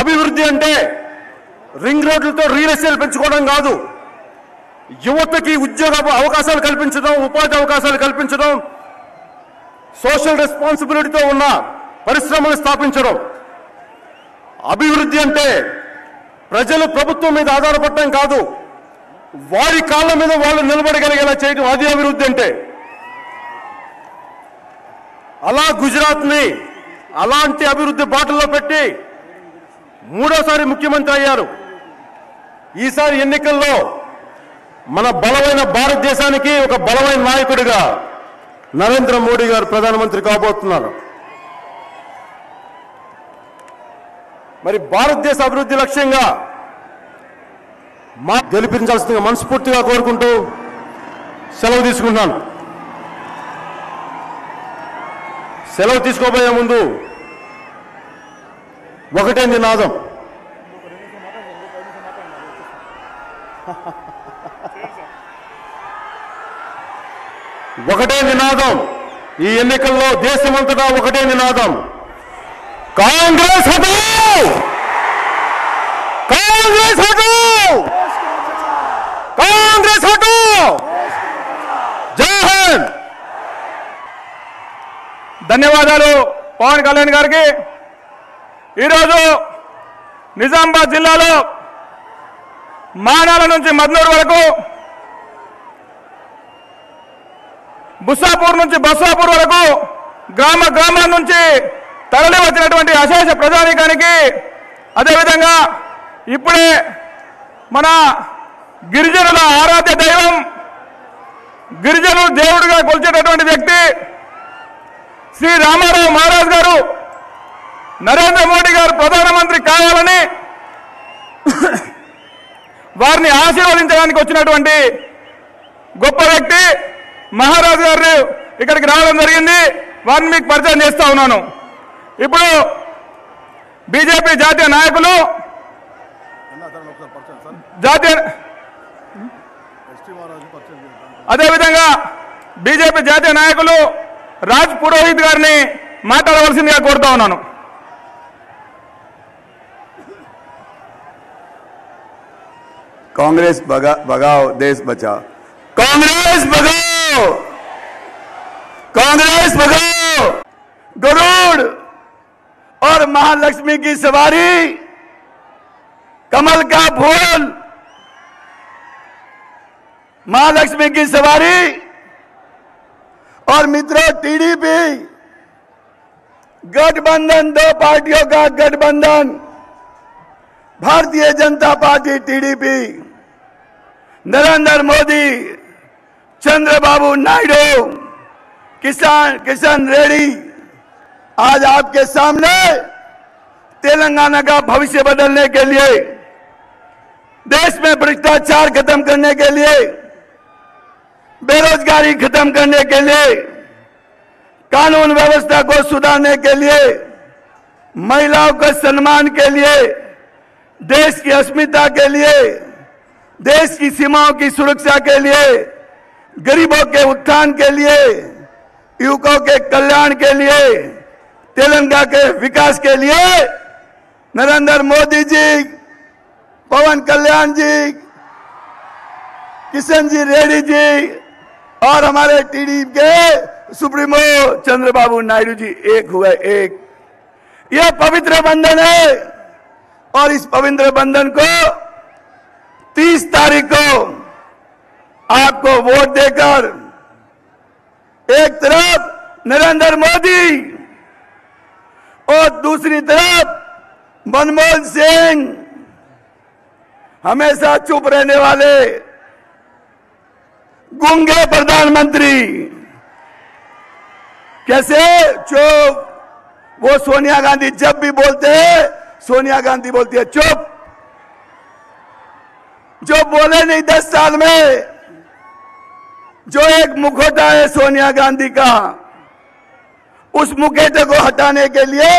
అభివృద్ధి అంటే రింగ్ రోడ్లతో రియల్ ఎస్టేట్ పెంచుకోవడం కాదు. యువతకి ఉద్యోగ అవకాశాలు కల్పించడం ఉపాధి అవకాశాలు కల్పించడం సోషల్ రెస్పాన్సిబిలిటీతో ఉన్న పరిశ్రమలు స్థాపించడం. అభివృద్ధి అంటే ప్రజలు ప్రభుత్వం మీద ఆధారపడటం కాదు వారి కాళ్ళ మీద వాళ్ళు నిలబడగలిగేలా చేయడం అది అభివృద్ధి అంటే. అలా గుజరాత్ని అలాంటి అభివృద్ధి బాటల్లో పెట్టి మూడోసారి ముఖ్యమంత్రి అయ్యారు. ఈసారి ఎన్నికల్లో మన బలమైన భారతదేశానికి ఒక బలమైన నాయకుడిగా నరేంద్ర మోడీ గారు ప్రధానమంత్రి కాబోతున్నారు. మరి భారతదేశ అభివృద్ధి లక్ష్యంగా మా గెలిపించాల్సిందిగా మనస్ఫూర్తిగా కోరుకుంటూ సెలవు తీసుకుంటున్నాను. సెలవు తీసుకోబోయే ముందు ఒకటే నినాదం ఒకటే నినాదం. ఈ ఎన్నికల్లో దేశమంతటా ఒకటే నినాదం. కాంగ్రెస్ హటో కాంగ్రెస్ హటో కాంగ్రెస్ హటో జై హింద్! ధన్యవాదాలు పవన్ కళ్యాణ్ గారికి. ఈరోజు నిజామాబాద్ జిల్లాలో మానాల నుంచి మద్నూరు వరకు బుస్సాపూర్ నుంచి బస్సాపూర్ వరకు గ్రామ గ్రామాల నుంచి తరలి వచ్చినటువంటి అశేష ప్రజానీకానికి అదేవిధంగా ఇప్పుడే మన గిరిజనుల ఆరాధ్య దైవం గిరిజనులు దేవుడిగా కొలిచేటటువంటి వ్యక్తి శ్రీ రామారావు మహారాజ్ గారు నరేంద్ర మోడీ గారు ప్రధానమంత్రి కావాలని వారిని ఆశీర్వదించడానికి వచ్చినటువంటి గొప్ప వ్యక్తి మహారాజు గారు ఇక్కడికి రావడం జరిగింది. వారిని మీకు పరిచయం చేస్తూ ఉన్నాను. ఇప్పుడు బీజేపీ జాతీయ నాయకులు జాతీయ అదేవిధంగా బీజేపీ జాతీయ నాయకులు రాజ్ పురోహిత్ గారిని మాట్లాడవలసిందిగా కోరుతా ఉన్నాను. కాంగ్రెస్ బగా బగావ్ దేశ్ బచావ్. కాంగ్రెస్ బగా कांग्रेस भगाओ गरुड़ और महालक्ष्मी की सवारी, कमल का फूल महालक्ष्मी की सवारी और मित्रों, टीडीपी, गठबंधन, दो पार्टियों का गठबंधन, भारतीय जनता पार्टी, टीडीपी, नरेंद्र मोदी चंद्रबाबू नायडू, किसान किशन रेड्डी आज आपके सामने तेलंगाना का भविष्य बदलने के लिए, देश में भ्रष्टाचार खत्म करने के लिए, बेरोजगारी खत्म करने के लिए, कानून व्यवस्था को सुधारने के लिए, महिलाओं के सम्मान के लिए, देश की अस्मिता के लिए, देश की सीमाओं की सुरक्षा के लिए गरीबों के उत्थान के लिए, युवकों के कल्याण के लिए तेलंगाना के विकास के लिए नरेंद्र मोदी जी, पवन कल्याण जी, किशन जी रेड्डी जी और हमारे टीडी के सुप्रीमो चंद्रबाबू नायडू जी एक हुए एक। यह पवित्र बंधन है और इस पवित्र बंधन को 30 तारीख को आपको वोट देकर एक तरफ़ नरेंद्र मोदी और दूसरी तरफ़ मनमोहन सिंह हमेशा चुप रहने वाले गूँगे प्रधानमंत्री। कैसे? चुप। वो सोनिया गांधी जब भी बोलते हैं, सोनिया गांधी बोलती है, चुप। जो बोले नहीं दस साल में जो एक मुखोटा है सोनिया गांधी का, उस मुखेटे को हटाने के लिए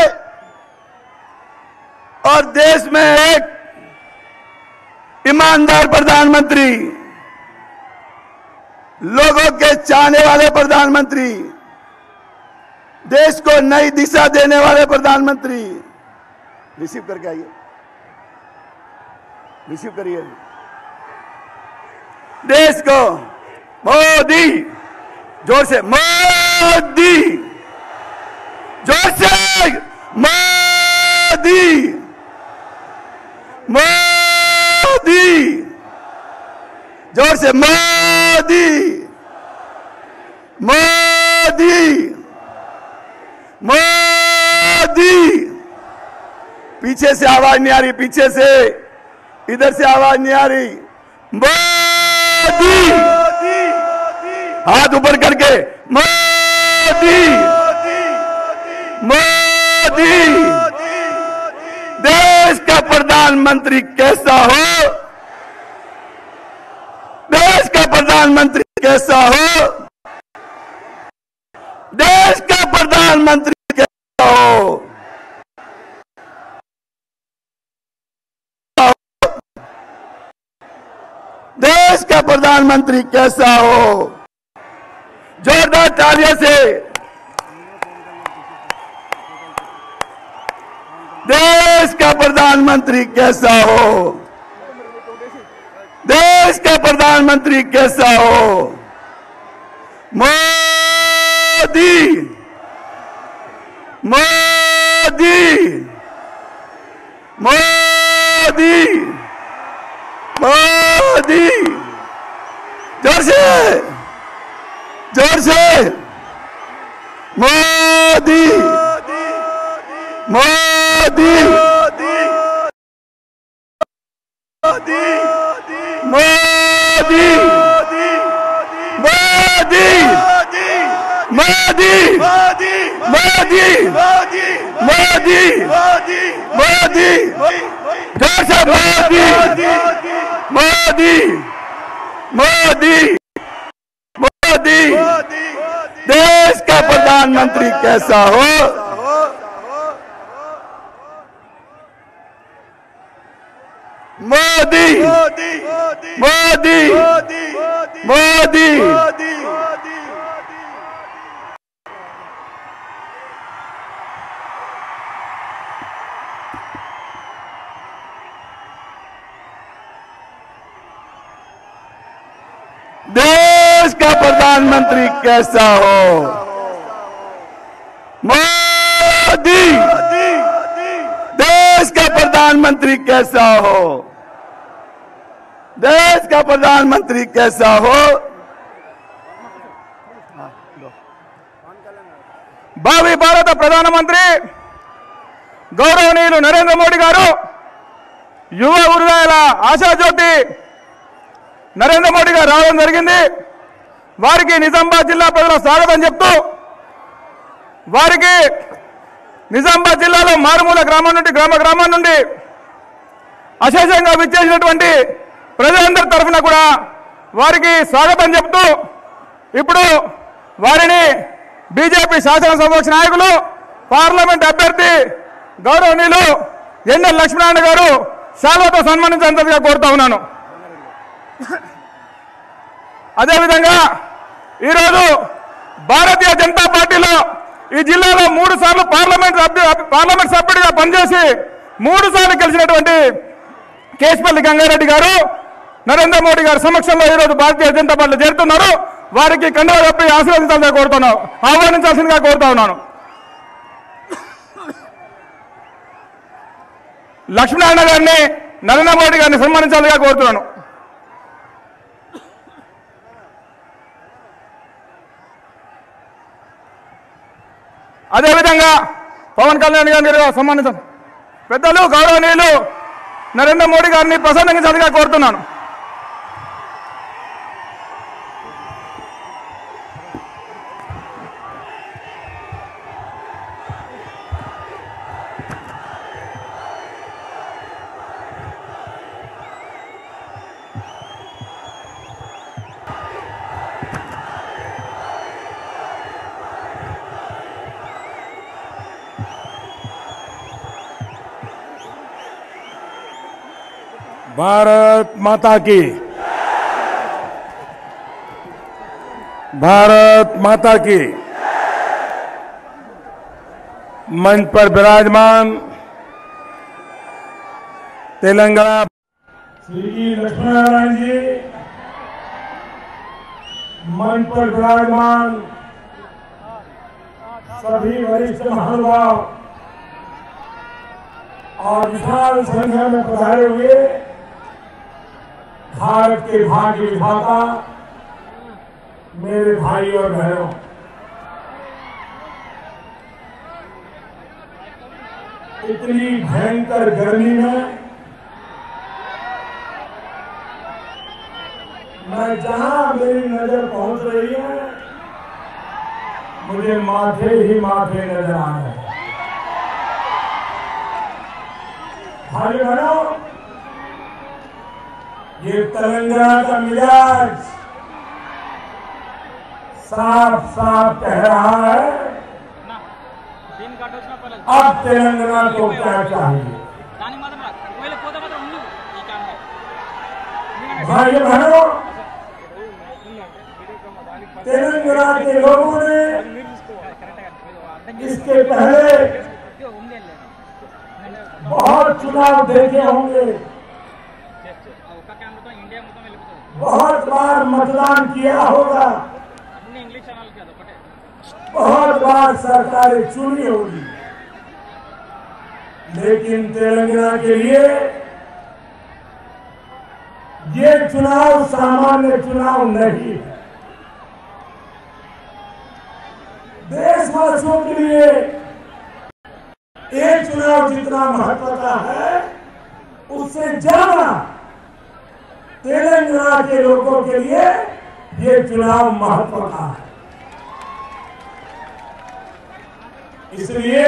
और देश में एक ईमानदार प्रधानमंत्री, लोगों के चाहने वाले प्रधानमंत्री, देश को नई दिशा देने वाले प्रधानमंत्री। रिसीव करके आइए। रिसीव करिए। देश को मोदी। ज़ोर से, मोदी। ज़ोर से, मोदी। मोदी। ज़ोर से, मोदी। मोदी। मोदी। पीछे से आवाज़ नहीं आ रही, पीछे से। इधर से आवाज़ नहीं आ रही। मोदी। हाथ ऊपर करके, मोदी! मोदी! देश का प्रधानमंत्री कैसा हो? देश का प्रधानमंत्री कैसा हो? देश का प्रधानमंत्री कैसा हो? देश का प्रधानमंत्री कैसा हो? जोरदार तालियों से। देश का प्रधानमंत्री कैसा हो? देश का प्रधानमंत्री कैसा हो? मोदी। मोदी। मोदी। मोदी। ज़ोर से। ज़ोर से मोदी मोदी मोदी मोदी मोदी मोदी मोदी मोदी से मोदी मोदी मोदी मोदी। देश का प्रधानमंत्री कैसा हो? मोदी। मोदी। मोदी। देश का प्रधानमंत्री कैसा हो मोदी देश का प्रधानमंत्री कैसा हो देश का प्रधानमंत्री कैसा हो భావి భారత ప్రధానమంత్రి గౌరవనీయులు నరేంద్ర మోడీ గారు యువ హృదయాల ఆశాజ్యోతి నరేంద్ర మోడీ గారు రావడం జరిగింది వారికి నిజామాబాద్ జిల్లా ప్రజల స్వాగతం చెప్తూ వారికి నిజామాబాద్ జిల్లాలో మారుమూల గ్రామం నుండి గ్రామ గ్రామం నుండి అశేషంగా విచ్చేసినటువంటి ప్రజలందరి తరఫున కూడా వారికి స్వాగతం చెప్తూ ఇప్పుడు వారిని బీజేపీ శాసనసభ నాయకులు పార్లమెంట్ అభ్యర్థి గౌరవనీయులు ఎన్ఎల్ లక్ష్మీనారాయణ గారు శాల్వతో సన్మానించాల్సిందిగా కోరుతా ఉన్నాను. అదేవిధంగా ఈరోజు భారతీయ జనతా పార్టీలో ఈ జిల్లాలో మూడు సార్లు పార్లమెంట్ సభ్యు పార్లమెంట్ సభ్యుడిగా పనిచేసి మూడు సార్లు గెలిచినటువంటి కేశపల్లి గంగారెడ్డి గారు నరేంద్ర మోడీ గారి సమక్షంలో ఈరోజు భారతీయ జనతా పార్టీ చేరుతున్నారు. వారికి కండవ చెప్పి ఆశీర్వదించాల్సిందిగా కోరుతున్నాను. ఆహ్వానించాల్సిందిగా కోరుతా ఉన్నాను. లక్ష్మీనారాయణ గారిని నరేంద్ర మోడీ గారిని సన్మానించాలిగా కోరుతున్నాను. అదేవిధంగా పవన్ కళ్యాణ్ గారిని సంబంధించిన పెద్దలు గౌరవనీయులు నరేంద్ర మోడీ గారిని ప్రసంగించాలిగా కోరుతున్నాను. भारत माता की। भारत माता की। मंच पर विराजमान तेलंगाना। श्री लक्ष्मीनारायण जी, मंच पर विराजमान सभी वरिष्ठ महानुभाव और विशाल संख्या में पधारे हुए भारत के भाग्य विधाता मेरे भाई और बहनों। इतनी भयंकर गर्मी में मैं जहाँ मेरी नज़र पहुँच रही है, मुझे माथे ही माथे नज़र आ रहे हैं। भाई बहनों ये तेलंगाना का मिजाज साफ़ साफ़ कह रहा है। अब तेलंगाना को क्या चाहिए? भाई बहनों तेलंगाना के लोगों ने इसके पहले बहुत चुनाव देखे होंगे। बहुत बार मतदान किया होगा। बहुत बार सरकारें चुनी होगी। लेकिन तेलंगाना के लिए ये चुनाव सामान्य चुनाव नहीं है। देशवासियों के लिए ये चुनाव जितना महत्व का है उससे ज़्यादा तेलंगाना के लोगों के लिए ये चुनाव महत्व का है। इसलिए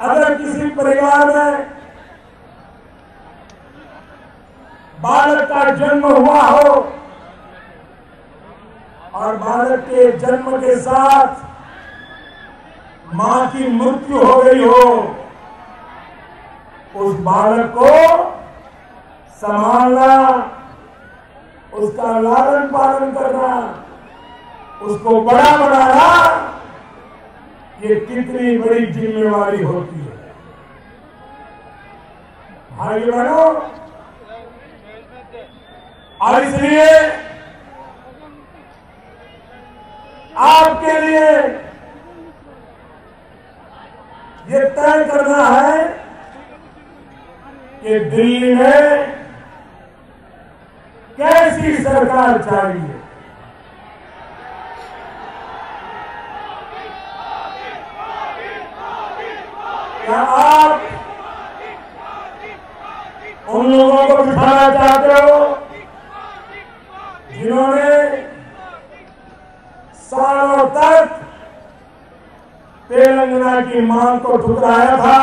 अगर किसी परिवार में बालक का जन्म हुआ हो और बालक के जन्म के साथ माँ की मृत्यु हो गई हो उस बालक को संभालना, उसका लालन पालन करना, उसको बड़ा बनाना, ये कितनी बड़ी जिम्मेवारी होती है। भाई बहनों और इसलिए आपके लिए ये तय करना है कि दिल्ली में कैसी सरकार चाहिए। क्या आप उन लोगों को बिठाना चाहते हो जिन्होंने सालों तक तेलंगाना की मांग को ठुकराया था?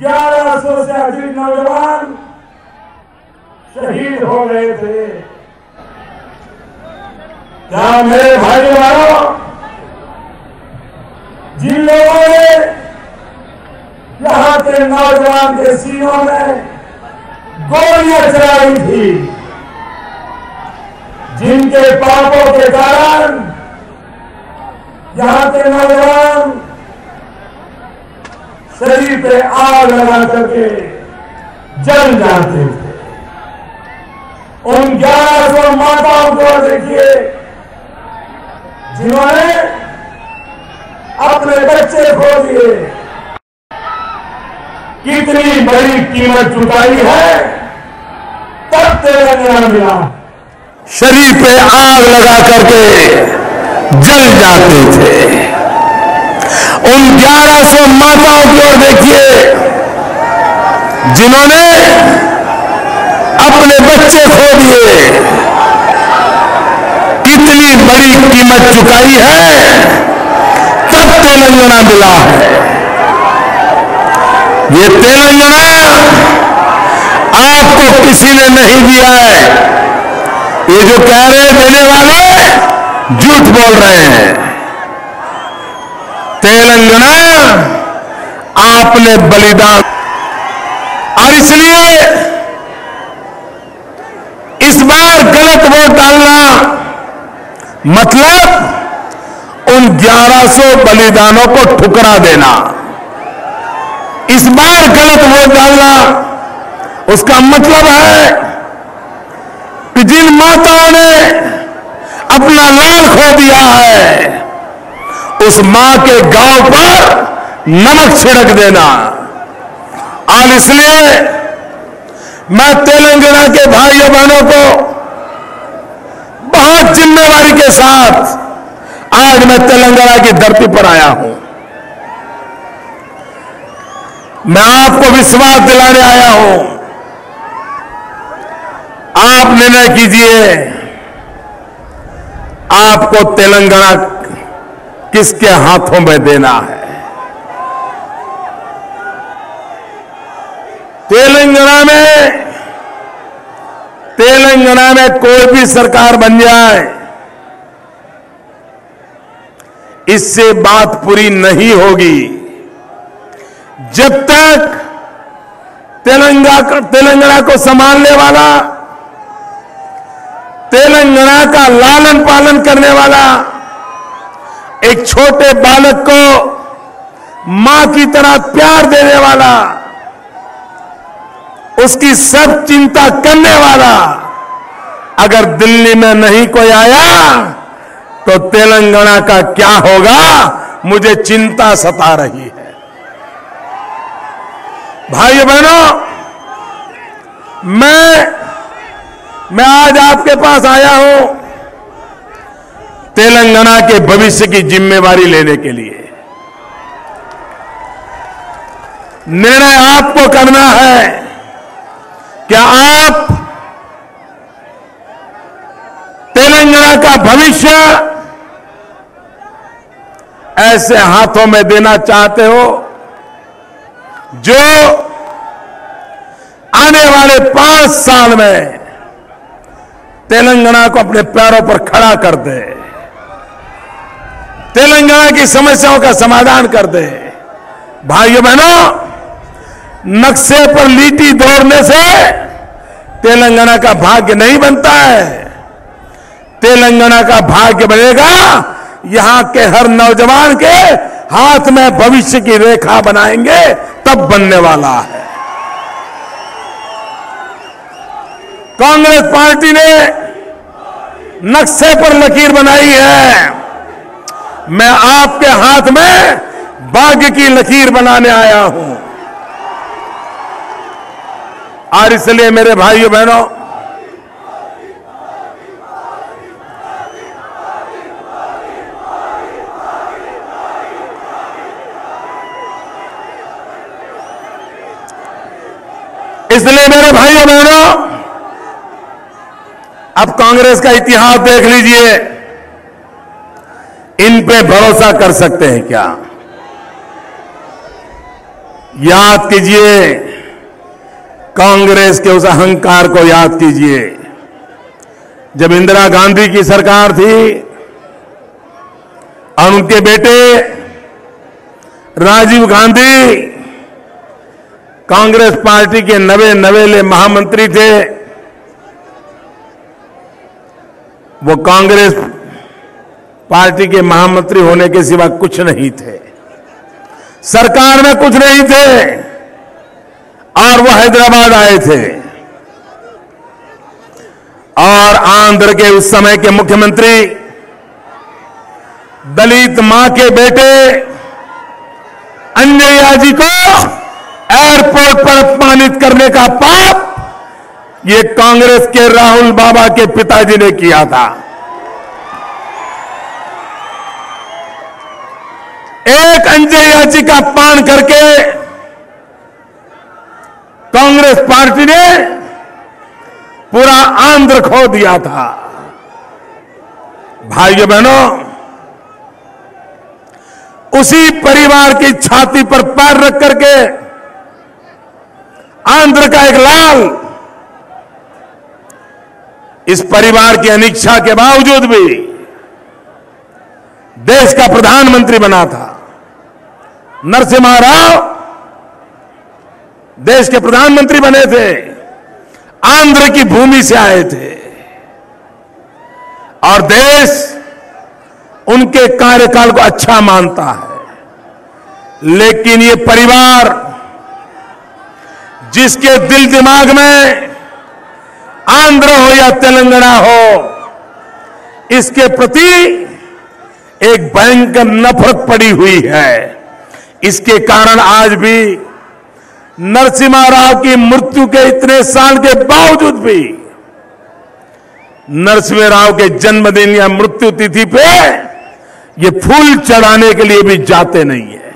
ग्यारह सौ से अधिक नौजवान शहीद हो गए थे? क्या मेरे भाई बहनों, जिन लोगों ने यहाँ के नौजवान के सीनों में गोलियाँ चलाई थी, जिनके पापों के कारण यहाँ के नौजवान शरीर पे आग लगा करके जल जाते थे। उन ग्यारह सौ माताओं को देखिए, जिन्होंने अपने बच्चे खो दिए। कितनी बड़ी कीमत चुकाई है, तब तेलंगाना मिला। शरीर पे आग लगा करके जल जाते थे। उन 1100 माताओं की ओर देखिए, जिन्होंने अपने बच्चे खो दिए। कितनी बड़ी कीमत चुकाई है, तब तेलंगाना मिला है। ये तेलंगाना आपको किसी ने नहीं दिया है। ये जो कह रहे हैं, देने वाले झूठ बोल रहे हैं। तेलंगाना, आपने बलिदान। और इसलिए इस बार गलत वोट डालना मतलब उन 1100 बलिदानों को ठुकरा देना। इस बार गलत वोट डालना उसका मतलब है कि जिन माताओं ने अपना लाल खो दिया है उस माँ के गाँव पर नमक छिड़क देना। और इसलिए मैं तेलंगाना के भाइयों बहनों को बहुत जिम्मेवारी के साथ आज मैं तेलंगाना की धरती पर आया हूँ। मैं आपको विश्वास दिलाने आया हूँ। आप निर्णय कीजिए। आपको तेलंगाना किसके हाथों में देना है? तेलंगाना में तेलंगाना में कोई भी सरकार बन जाए, इससे बात पूरी नहीं होगी। जब तक तेलंगाना तेलंगाना को संभालने वाला, तेलंगाना का लालन पालन करने वाला एक छोटे बालक को माँ की तरह प्यार देने वाला, उसकी सब चिंता करने वाला, अगर दिल्ली में नहीं कोई आया तो तेलंगाना का क्या होगा? मुझे चिंता सता रही है। भाई बहनों मैं मैं आज आपके पास आया हूँ। तेलंगाना के भविष्य की जिम्मेवारी लेने के लिए। निर्णय आपको करना है। क्या आप तेलंगाना का भविष्य ऐसे हाथों में देना चाहते हो, जो आने वाले पाँच साल में तेलंगाना को अपने पैरों पर खड़ा कर दे? तेलंगाना की समस्याओं का समाधान कर दे। भाइयों बहनों, नक्शे पर लीटी दौड़ने से तेलंगाना का भाग्य नहीं बनता है। तेलंगाना का भाग्य बनेगा यहाँ के हर नौजवान के हाथ में भविष्य की रेखा बनाएँगे, तब बनने वाला है। कांग्रेस पार्टी ने नक्शे पर लकीर बनाई है। मैं आपके हाथ में भाग्य की लकीर बनाने आया हूँ। और इसलिए मेरे भाइयों बहनों, इसलिए मेरे भाइयों बहनों, अब कांग्रेस का इतिहास देख लीजिए। इन पे भरोसा कर सकते हैं क्या? याद कीजिए, कांग्रेस के उस अहंकार को याद कीजिए। जब इंदिरा गांधी की सरकार थी, और उनके बेटे, राजीव गांधी, कांग्रेस पार्टी के नवे नवेले महामंत्री थे, वो कांग्रेस पार्टी के महामंत्री होने के सिवा कुछ नहीं थे। सरकार में कुछ नहीं थे। और वो हैदराबाद आए थे। और आंध्र के उस समय के मुख्यमंत्री दलित माँ के बेटे अंजया जी को एयरपोर्ट पर अपमानित करने का पाप ये कांग्रेस के राहुल बाबा के पिताजी ने किया था। एक अंजया याचिका पान करके कांग्रेस पार्टी ने पूरा आंध्र खो दिया था। भाइयों बहनों, उसी परिवार की छाती पर पैर रख करके आंध्र का एक लाल इस परिवार की अनिच्छा के बावजूद भी देश का प्रधानमंत्री बना था। नरसिम्हा राव देश के प्रधानमंत्री बने थे, आंध्र की भूमि से आए थे। और देश उनके कार्यकाल को अच्छा मानता है। लेकिन ये परिवार जिसके दिल दिमाग में आंध्र हो या तेलंगाना हो, इसके प्रति एक भयंकर नफरत पड़ी हुई है। इसके कारण आज भी नरसिम्हा राव की मृत्यु के इतने साल के बावजूद भी नरसिम्हा राव के जन्मदिन या मृत्यु तिथि पे ये फूल चढ़ाने के लिए भी जाते नहीं है।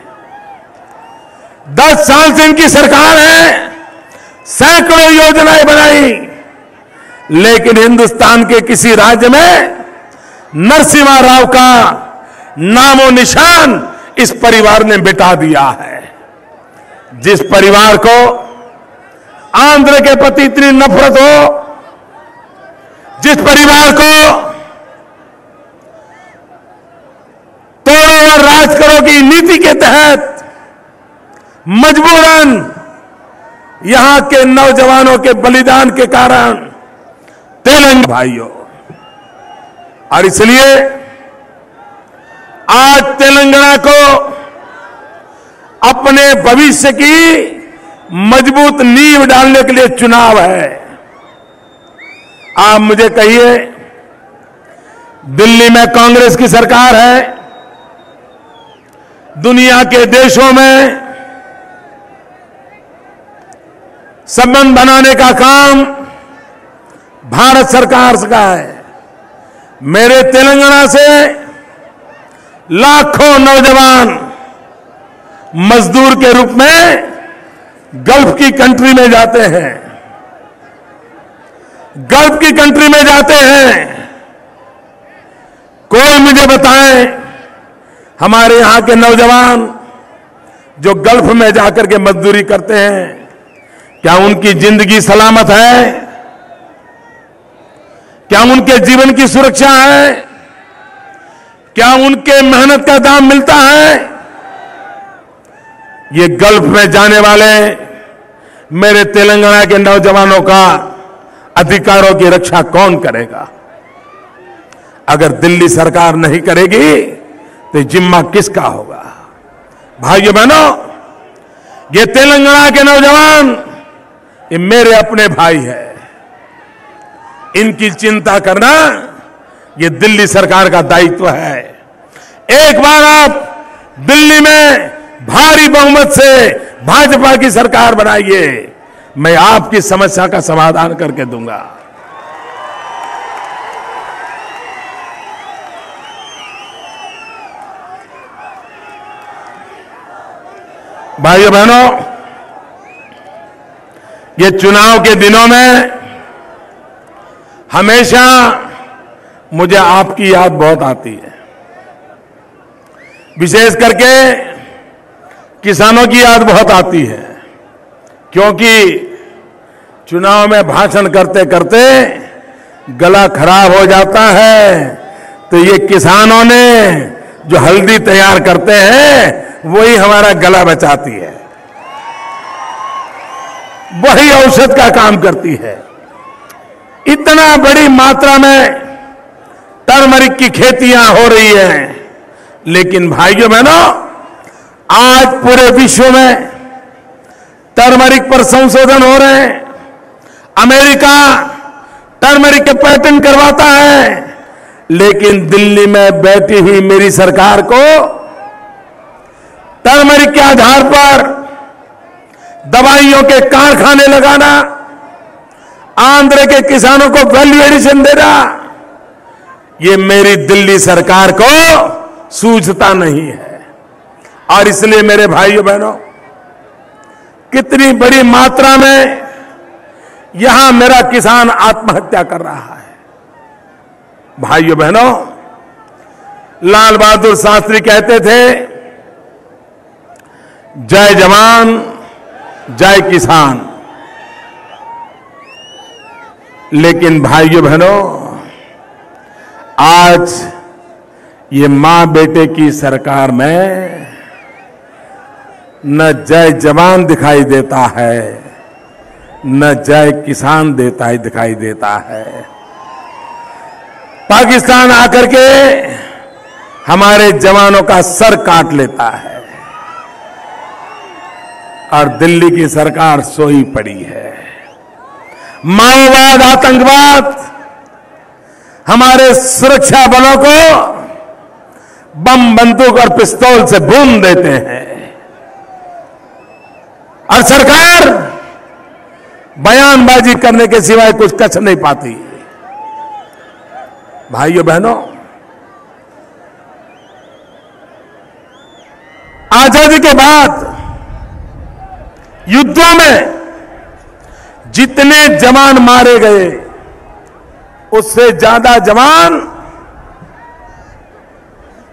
दस साल से इनकी सरकार है, सैकड़ों योजनाएँ बनाई, लेकिन हिंदुस्तान के किसी राज्य में नरसिम्हा राव का नामो निशान इस परिवार ने मिटा दिया है। जिस परिवार को आंध्र के प्रति इतनी नफरत हो, जिस परिवार को तोड़ो और राज करो की नीति के तहत मजबूरन यहाँ के नौजवानों के बलिदान के कारण तेलंगाना भाइयों, और इसलिए आज तेलंगाना को अपने भविष्य की मज़बूत नींव डालने के लिए चुनाव है। आप मुझे कहिए, दिल्ली में कांग्रेस की सरकार है, दुनिया के देशों में संबंध बनाने का काम भारत सरकार का है। मेरे तेलंगाना से लाखों नौजवान मजदूर के रूप में गल्फ की कंट्री में जाते हैं। गल्फ की कंट्री में जाते हैं। कोई मुझे बताए, हमारे यहाँ के नौजवान जो गल्फ में जाकर के मजदूरी करते हैं, क्या उनकी ज़िंदगी सलामत है? क्या उनके जीवन की सुरक्षा है? क्या उनके मेहनत का दाम मिलता है? ये गल्फ में जाने वाले मेरे तेलंगाना के नौजवानों का अधिकारों की रक्षा कौन करेगा? अगर दिल्ली सरकार नहीं करेगी तो जिम्मा किसका होगा? भाइयों बहनों ये तेलंगाना के नौजवान, ये मेरे अपने भाई है। इनकी चिंता करना ये दिल्ली सरकार का दायित्व है। एक बार आप दिल्ली में भारी बहुमत से भाजपा की सरकार बनाइए। मैं आपकी समस्या का समाधान करके दूँगा। भाइयों बहनों ये चुनाव के दिनों में हमेशा मुझे आपकी याद बहुत आती है। विशेष करके किसानों की याद बहुत आती है, क्योंकि चुनाव में भाषण करते करते गला खराब हो जाता है तो ये किसानों ने जो हल्दी तैयार करते हैं, वही हमारा गला बचाती है। वही औषध का काम करती है। इतना बड़ी मात्रा में टर्मरिक की खेतियाँ हो रही हैं। लेकिन भाइयों बहनों, आज पूरे विश्व में टर्मरिक पर संशोधन हो रहे हैं। अमेरिका टर्मरिक के पैटर्न करवाता है, लेकिन दिल्ली में बैठी हुई मेरी सरकार को टर्मरिक के आधार पर दवाइयों के कारखाने लगाना, आंध्र के किसानों को वैल्यू एडिशन देना ये मेरी दिल्ली सरकार को सूझता नहीं है। और इसलिए मेरे भाइयों बहनों, कितनी बड़ी मात्रा में यहाँ मेरा किसान आत्महत्या कर रहा है। भाइयों बहनों, लाल बहादुर शास्त्री कहते थे, जय जवान, जय किसान। लेकिन भाइयों बहनों आज ये माँ बेटे की सरकार में न जय जवान दिखाई देता है, न जय किसान देता ही दिखाई देता है। पाकिस्तान आकर के हमारे जवानों का सर काट लेता है और दिल्ली की सरकार सोई पड़ी है। माओवाद, आतंकवाद हमारे सुरक्षा बलों को बम बंदूक और पिस्तौल से भून देते हैं। और सरकार बयानबाजी करने के सिवाय कुछ कच नहीं पाती। भाइयों बहनों, आज़ादी के बाद युद्धों में जितने जवान मारे गए उससे ज़्यादा जवान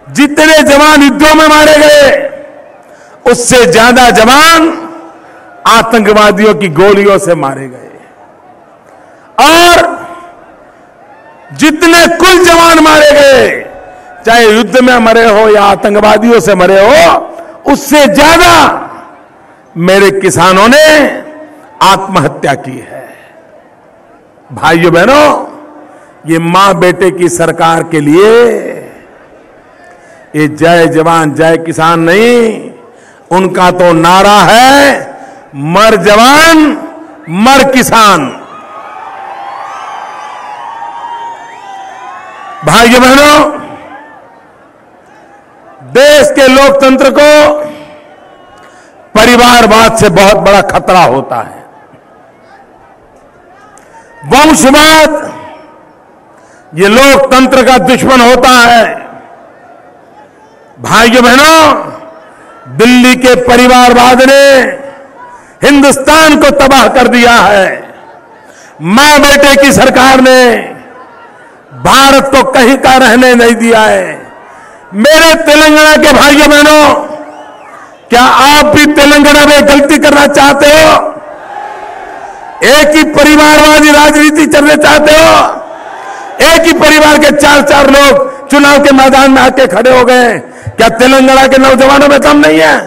जितने जवान युद्धों में मारे गए, उससे ज़्यादा जवान आतंकवादियों की गोलियों से मारे गए। और जितने कुल जवान मारे गए, चाहे युद्ध में मरे हो या आतंकवादियों से मरे हो, उससे ज़्यादा मेरे किसानों ने आत्महत्या की है। भाइयों बहनों ये माँ बेटे की सरकार के लिए, ये जय जवान, जय किसान नहीं, उनका तो नारा है, मर जवान, मर किसान। भाइयों बहनों, देश के लोकतंत्र को परिवारवाद से बहुत बड़ा खतरा होता है। वंशवाद ये लोकतंत्र का दुश्मन होता है। भाइयों बहनों, दिल्ली के परिवारवाद ने हिंदुस्तान को तबाह कर दिया है। माँ बेटे की सरकार ने भारत को कहीं का रहने नहीं दिया है। मेरे तेलंगाना के भाइयों बहनों, क्या आप भी तेलंगाना में गलती करना चाहते हो? एक ही परिवारवादी राजनीति चलने चाहते हो? एक ही परिवार के चार चार लोग चुनाव के मैदान में आके खड़े हो गए। क्या तेलंगाना के नौजवानों में दम नहीं है?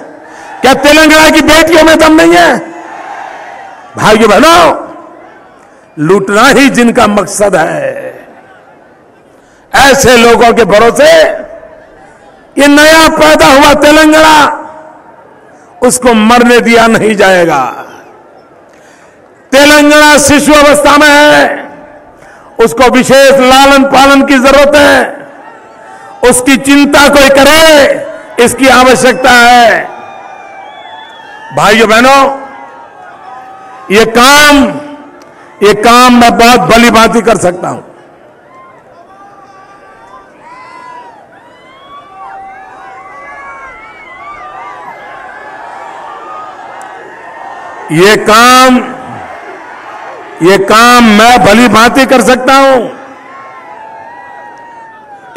क्या तेलंगाना की बेटियों में दम नहीं है? भाइयों बहनों, लूटना ही जिनका मकसद है। ऐसे लोगों के भरोसे ये नया पैदा हुआ तेलंगाना, उसको मरने दिया नहीं जाएगा। तेलंगाना शिशु अवस्था में है। उसको विशेष लालन पालन की ज़रूरत है। उसकी चिंता कोई करे, इसकी आवश्यकता है। भाइयों बहनों, ये काम ये काम मैं बहुत भली भांति कर सकता हूँ। ये काम ये काम मैं भली भांति कर सकता हूँ।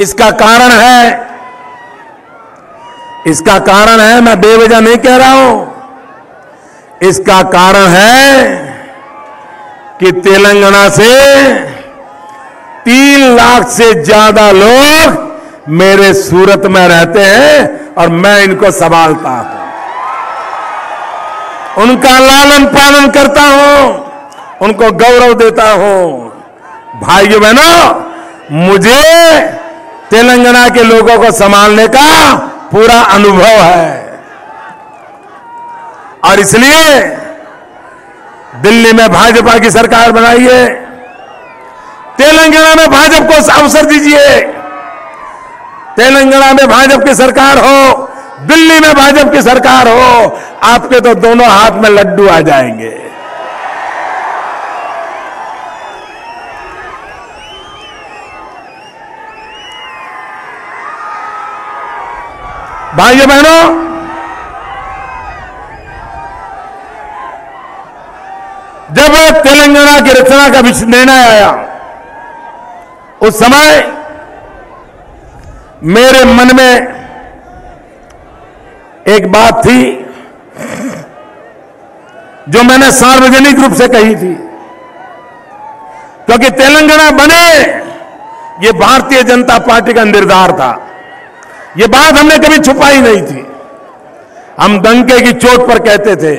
इसका कारण है, इसका कारण है, मैं बेवजह नहीं कह रहा हूँ। इसका कारण है कि तेलंगाना से तीन लाख से ज़्यादा लोग मेरे सूरत में रहते हैं और मैं इनको संभालता हूँ। उनका लालन पालन करता हूँ। उनको गौरव देता हूँ। भाइयों बहनों, मुझे तेलंगाना के लोगों को संभालने का पूरा अनुभव है। और इसलिए दिल्ली में भाजपा की सरकार बनाइए। तेलंगाना में भाजपा को अवसर दीजिए। तेलंगाना में भाजपा की सरकार हो, दिल्ली में भाजपा की सरकार हो, आपके तो दोनों हाथ में लड्डू आ जाएँगे। भाइयों बहनों, जब तेलंगाना की रचना का निर्णय आया, उस समय मेरे मन में एक बात थी, जो मैंने सार्वजनिक रूप से कही थी। क्योंकि तेलंगाना बने, ये भारतीय जनता पार्टी का निर्धार था। ये बात हमने कभी छुपाई नहीं थी। हम डंके की चोट पर कहते थे।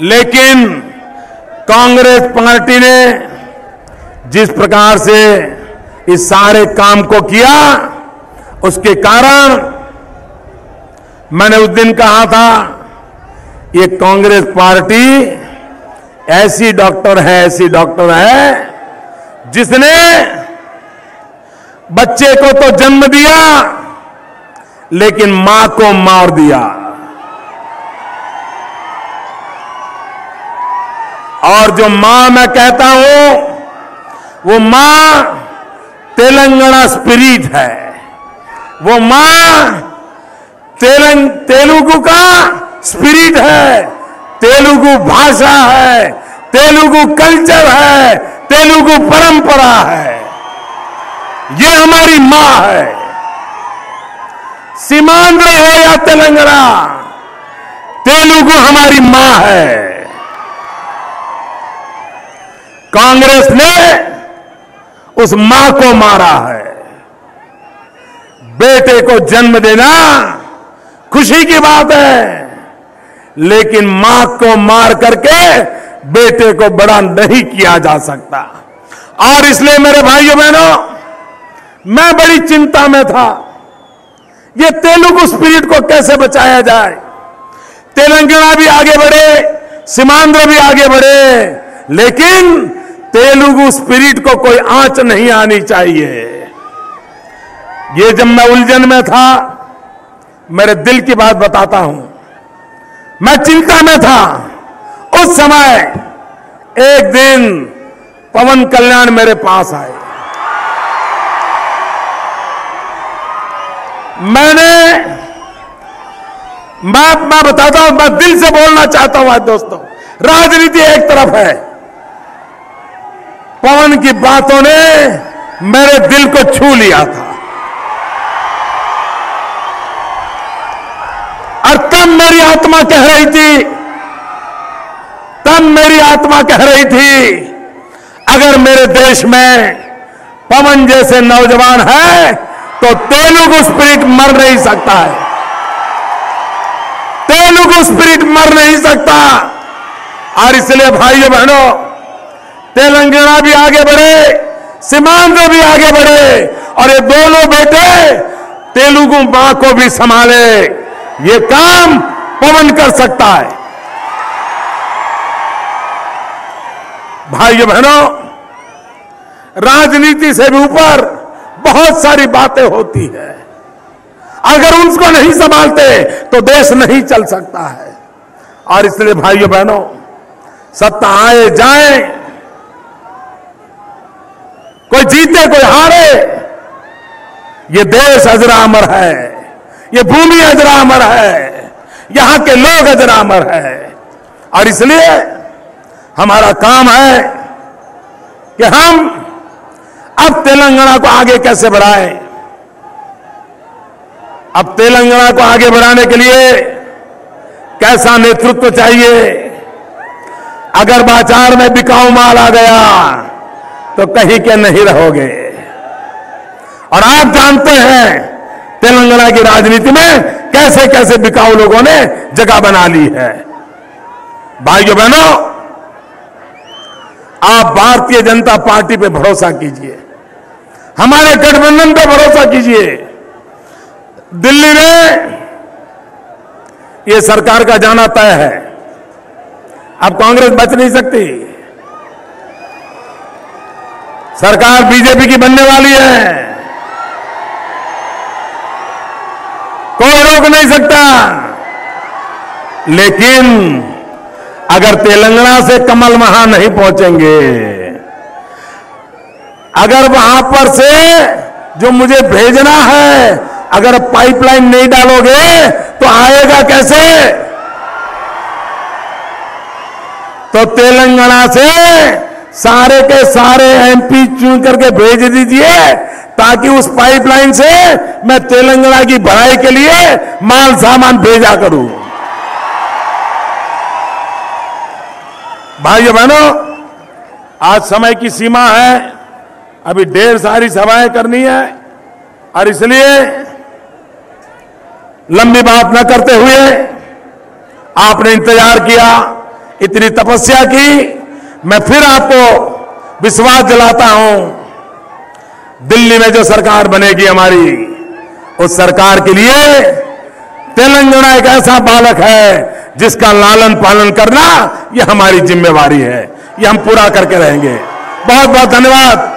लेकिन कांग्रेस पार्टी ने जिस प्रकार से इस सारे काम को किया, उसके कारण मैंने उस दिन कहा था, ये कांग्रेस पार्टी ऐसी डॉक्टर है, ऐसी डॉक्टर है, जिसने बच्चे को तो जन्म दिया लेकिन माँ को मार दिया। और जो माँ मैं कहता हूँ, वो माँ तेलंगाना स्पिरिट है। वो माँ तेलंग, तेलुगु का स्पिरिट है। तेलुगु भाषा है। तेलुगु कल्चर है। तेलुगु परंपरा है। ये हमारी माँ है। सीमांध्र हो या तेलंगाना, तेलुगु हमारी माँ है। कांग्रेस ने उस माँ को मारा है। बेटे को जन्म देना खुशी की बात है, लेकिन माँ को मार करके बेटे को बड़ा नहीं किया जा सकता। और इसलिए मेरे भाइयों बहनों, मैं बड़ी चिंता में था। ये तेलुगु स्पिरिट को कैसे बचाया जाए? तेलंगाना भी आगे बढ़े, सीमांध्र भी आगे बढ़े, लेकिन तेलुगु स्पिरिट को कोई आँच नहीं आनी चाहिए। ये जब मैं उलझन में था, मेरे दिल की बात बताता हूँ। मैं चिंता में था। उस समय एक दिन पवन कल्याण मेरे पास आए। मैंने, मैं मैं बताता हूँ, मैं दिल से बोलना चाहता हूँ आज दोस्तों, राजनीति एक तरफ़ है। पवन की बातों ने मेरे दिल को छू लिया था। और तब मेरी आत्मा कह रही थी, तब मेरी आत्मा कह रही थी, अगर मेरे देश में पवन जैसे नौजवान है तो तेलुगु स्पिरिट मर नहीं सकता है। तेलुगु स्पिरिट मर नहीं सकता। और इसलिए भाइयों बहनों, तेलंगाना भी आगे बढ़े, सीमांध्र भी आगे बढ़े, और ये दोनों बेटे तेलुगु माँ को भी संभाले। ये काम पवन कर सकता है। भाइयों बहनों, राजनीति से भी ऊपर बहुत सारी बातें होती है। अगर उनको नहीं संभालते तो देश नहीं चल सकता है। और इसलिए भाइयों बहनों, सत्ता आए, जाए। कोई जीते, कोई हारे। ये देश अजरामर है। ये भूमि अजरामर है। यहाँ के लोग अजरामर है। और इसलिए हमारा काम है कि हम अब तेलंगाना को आगे कैसे बढ़ाएँ? अब तेलंगाना को आगे बढ़ाने के लिए कैसा नेतृत्व चाहिए? अगर बाज़ार में बिकाऊ माल आ गया तो कहीं के नहीं रहोगे। और आप जानते हैं, तेलंगाना की राजनीति में कैसे कैसे बिकाऊ लोगों ने जगह बना ली है। भाइयों बहनों, आप भारतीय जनता पार्टी पे भरोसा कीजिए। हमारे गठबंधन पर भरोसा कीजिए। दिल्ली में ये सरकार का जाना तय है। अब कांग्रेस बच नहीं सकती। सरकार बीजेपी की बनने वाली है। कोई रोक नहीं सकता। लेकिन अगर तेलंगाना से कमल वहाँ नहीं पहुँचेंगे अगर वहाँ पर से जो मुझे भेजना है, अगर पाइपलाइन नहीं डालोगे तो आएगा कैसे? तो तेलंगाना से सारे के सारे एमपी चुन करके भेज दीजिए, ताकि उस पाइपलाइन से मैं तेलंगाना की भलाई के लिए माल सामान भेजा करूँ। भाइयों बहनों आज समय की सीमा है। अभी ढेर सारी सभाएँ करनी है, और इसलिए लंबी बात न करते हुए आपने इंतज़ार किया, इतनी तपस्या की। मैं फिर आपको विश्वास दिलाता हूँ, दिल्ली में जो सरकार बनेगी हमारी, उस सरकार के लिए तेलंगाना एक ऐसा बालक है जिसका लालन पालन करना, यह हमारी जिम्मेवारी है। यह हम पूरा करके रहेंगे। बहुत बहुत धन्यवाद।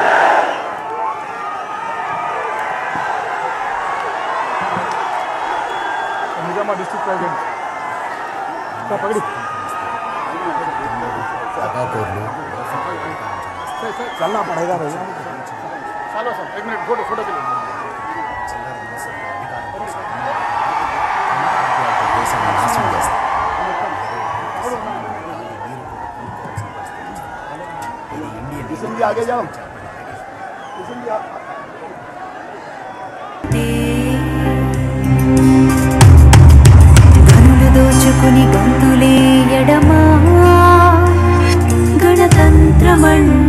आगे जाओ इसलिए आप దోచుకుని గొంతులేయడమా గణతంత్రమణ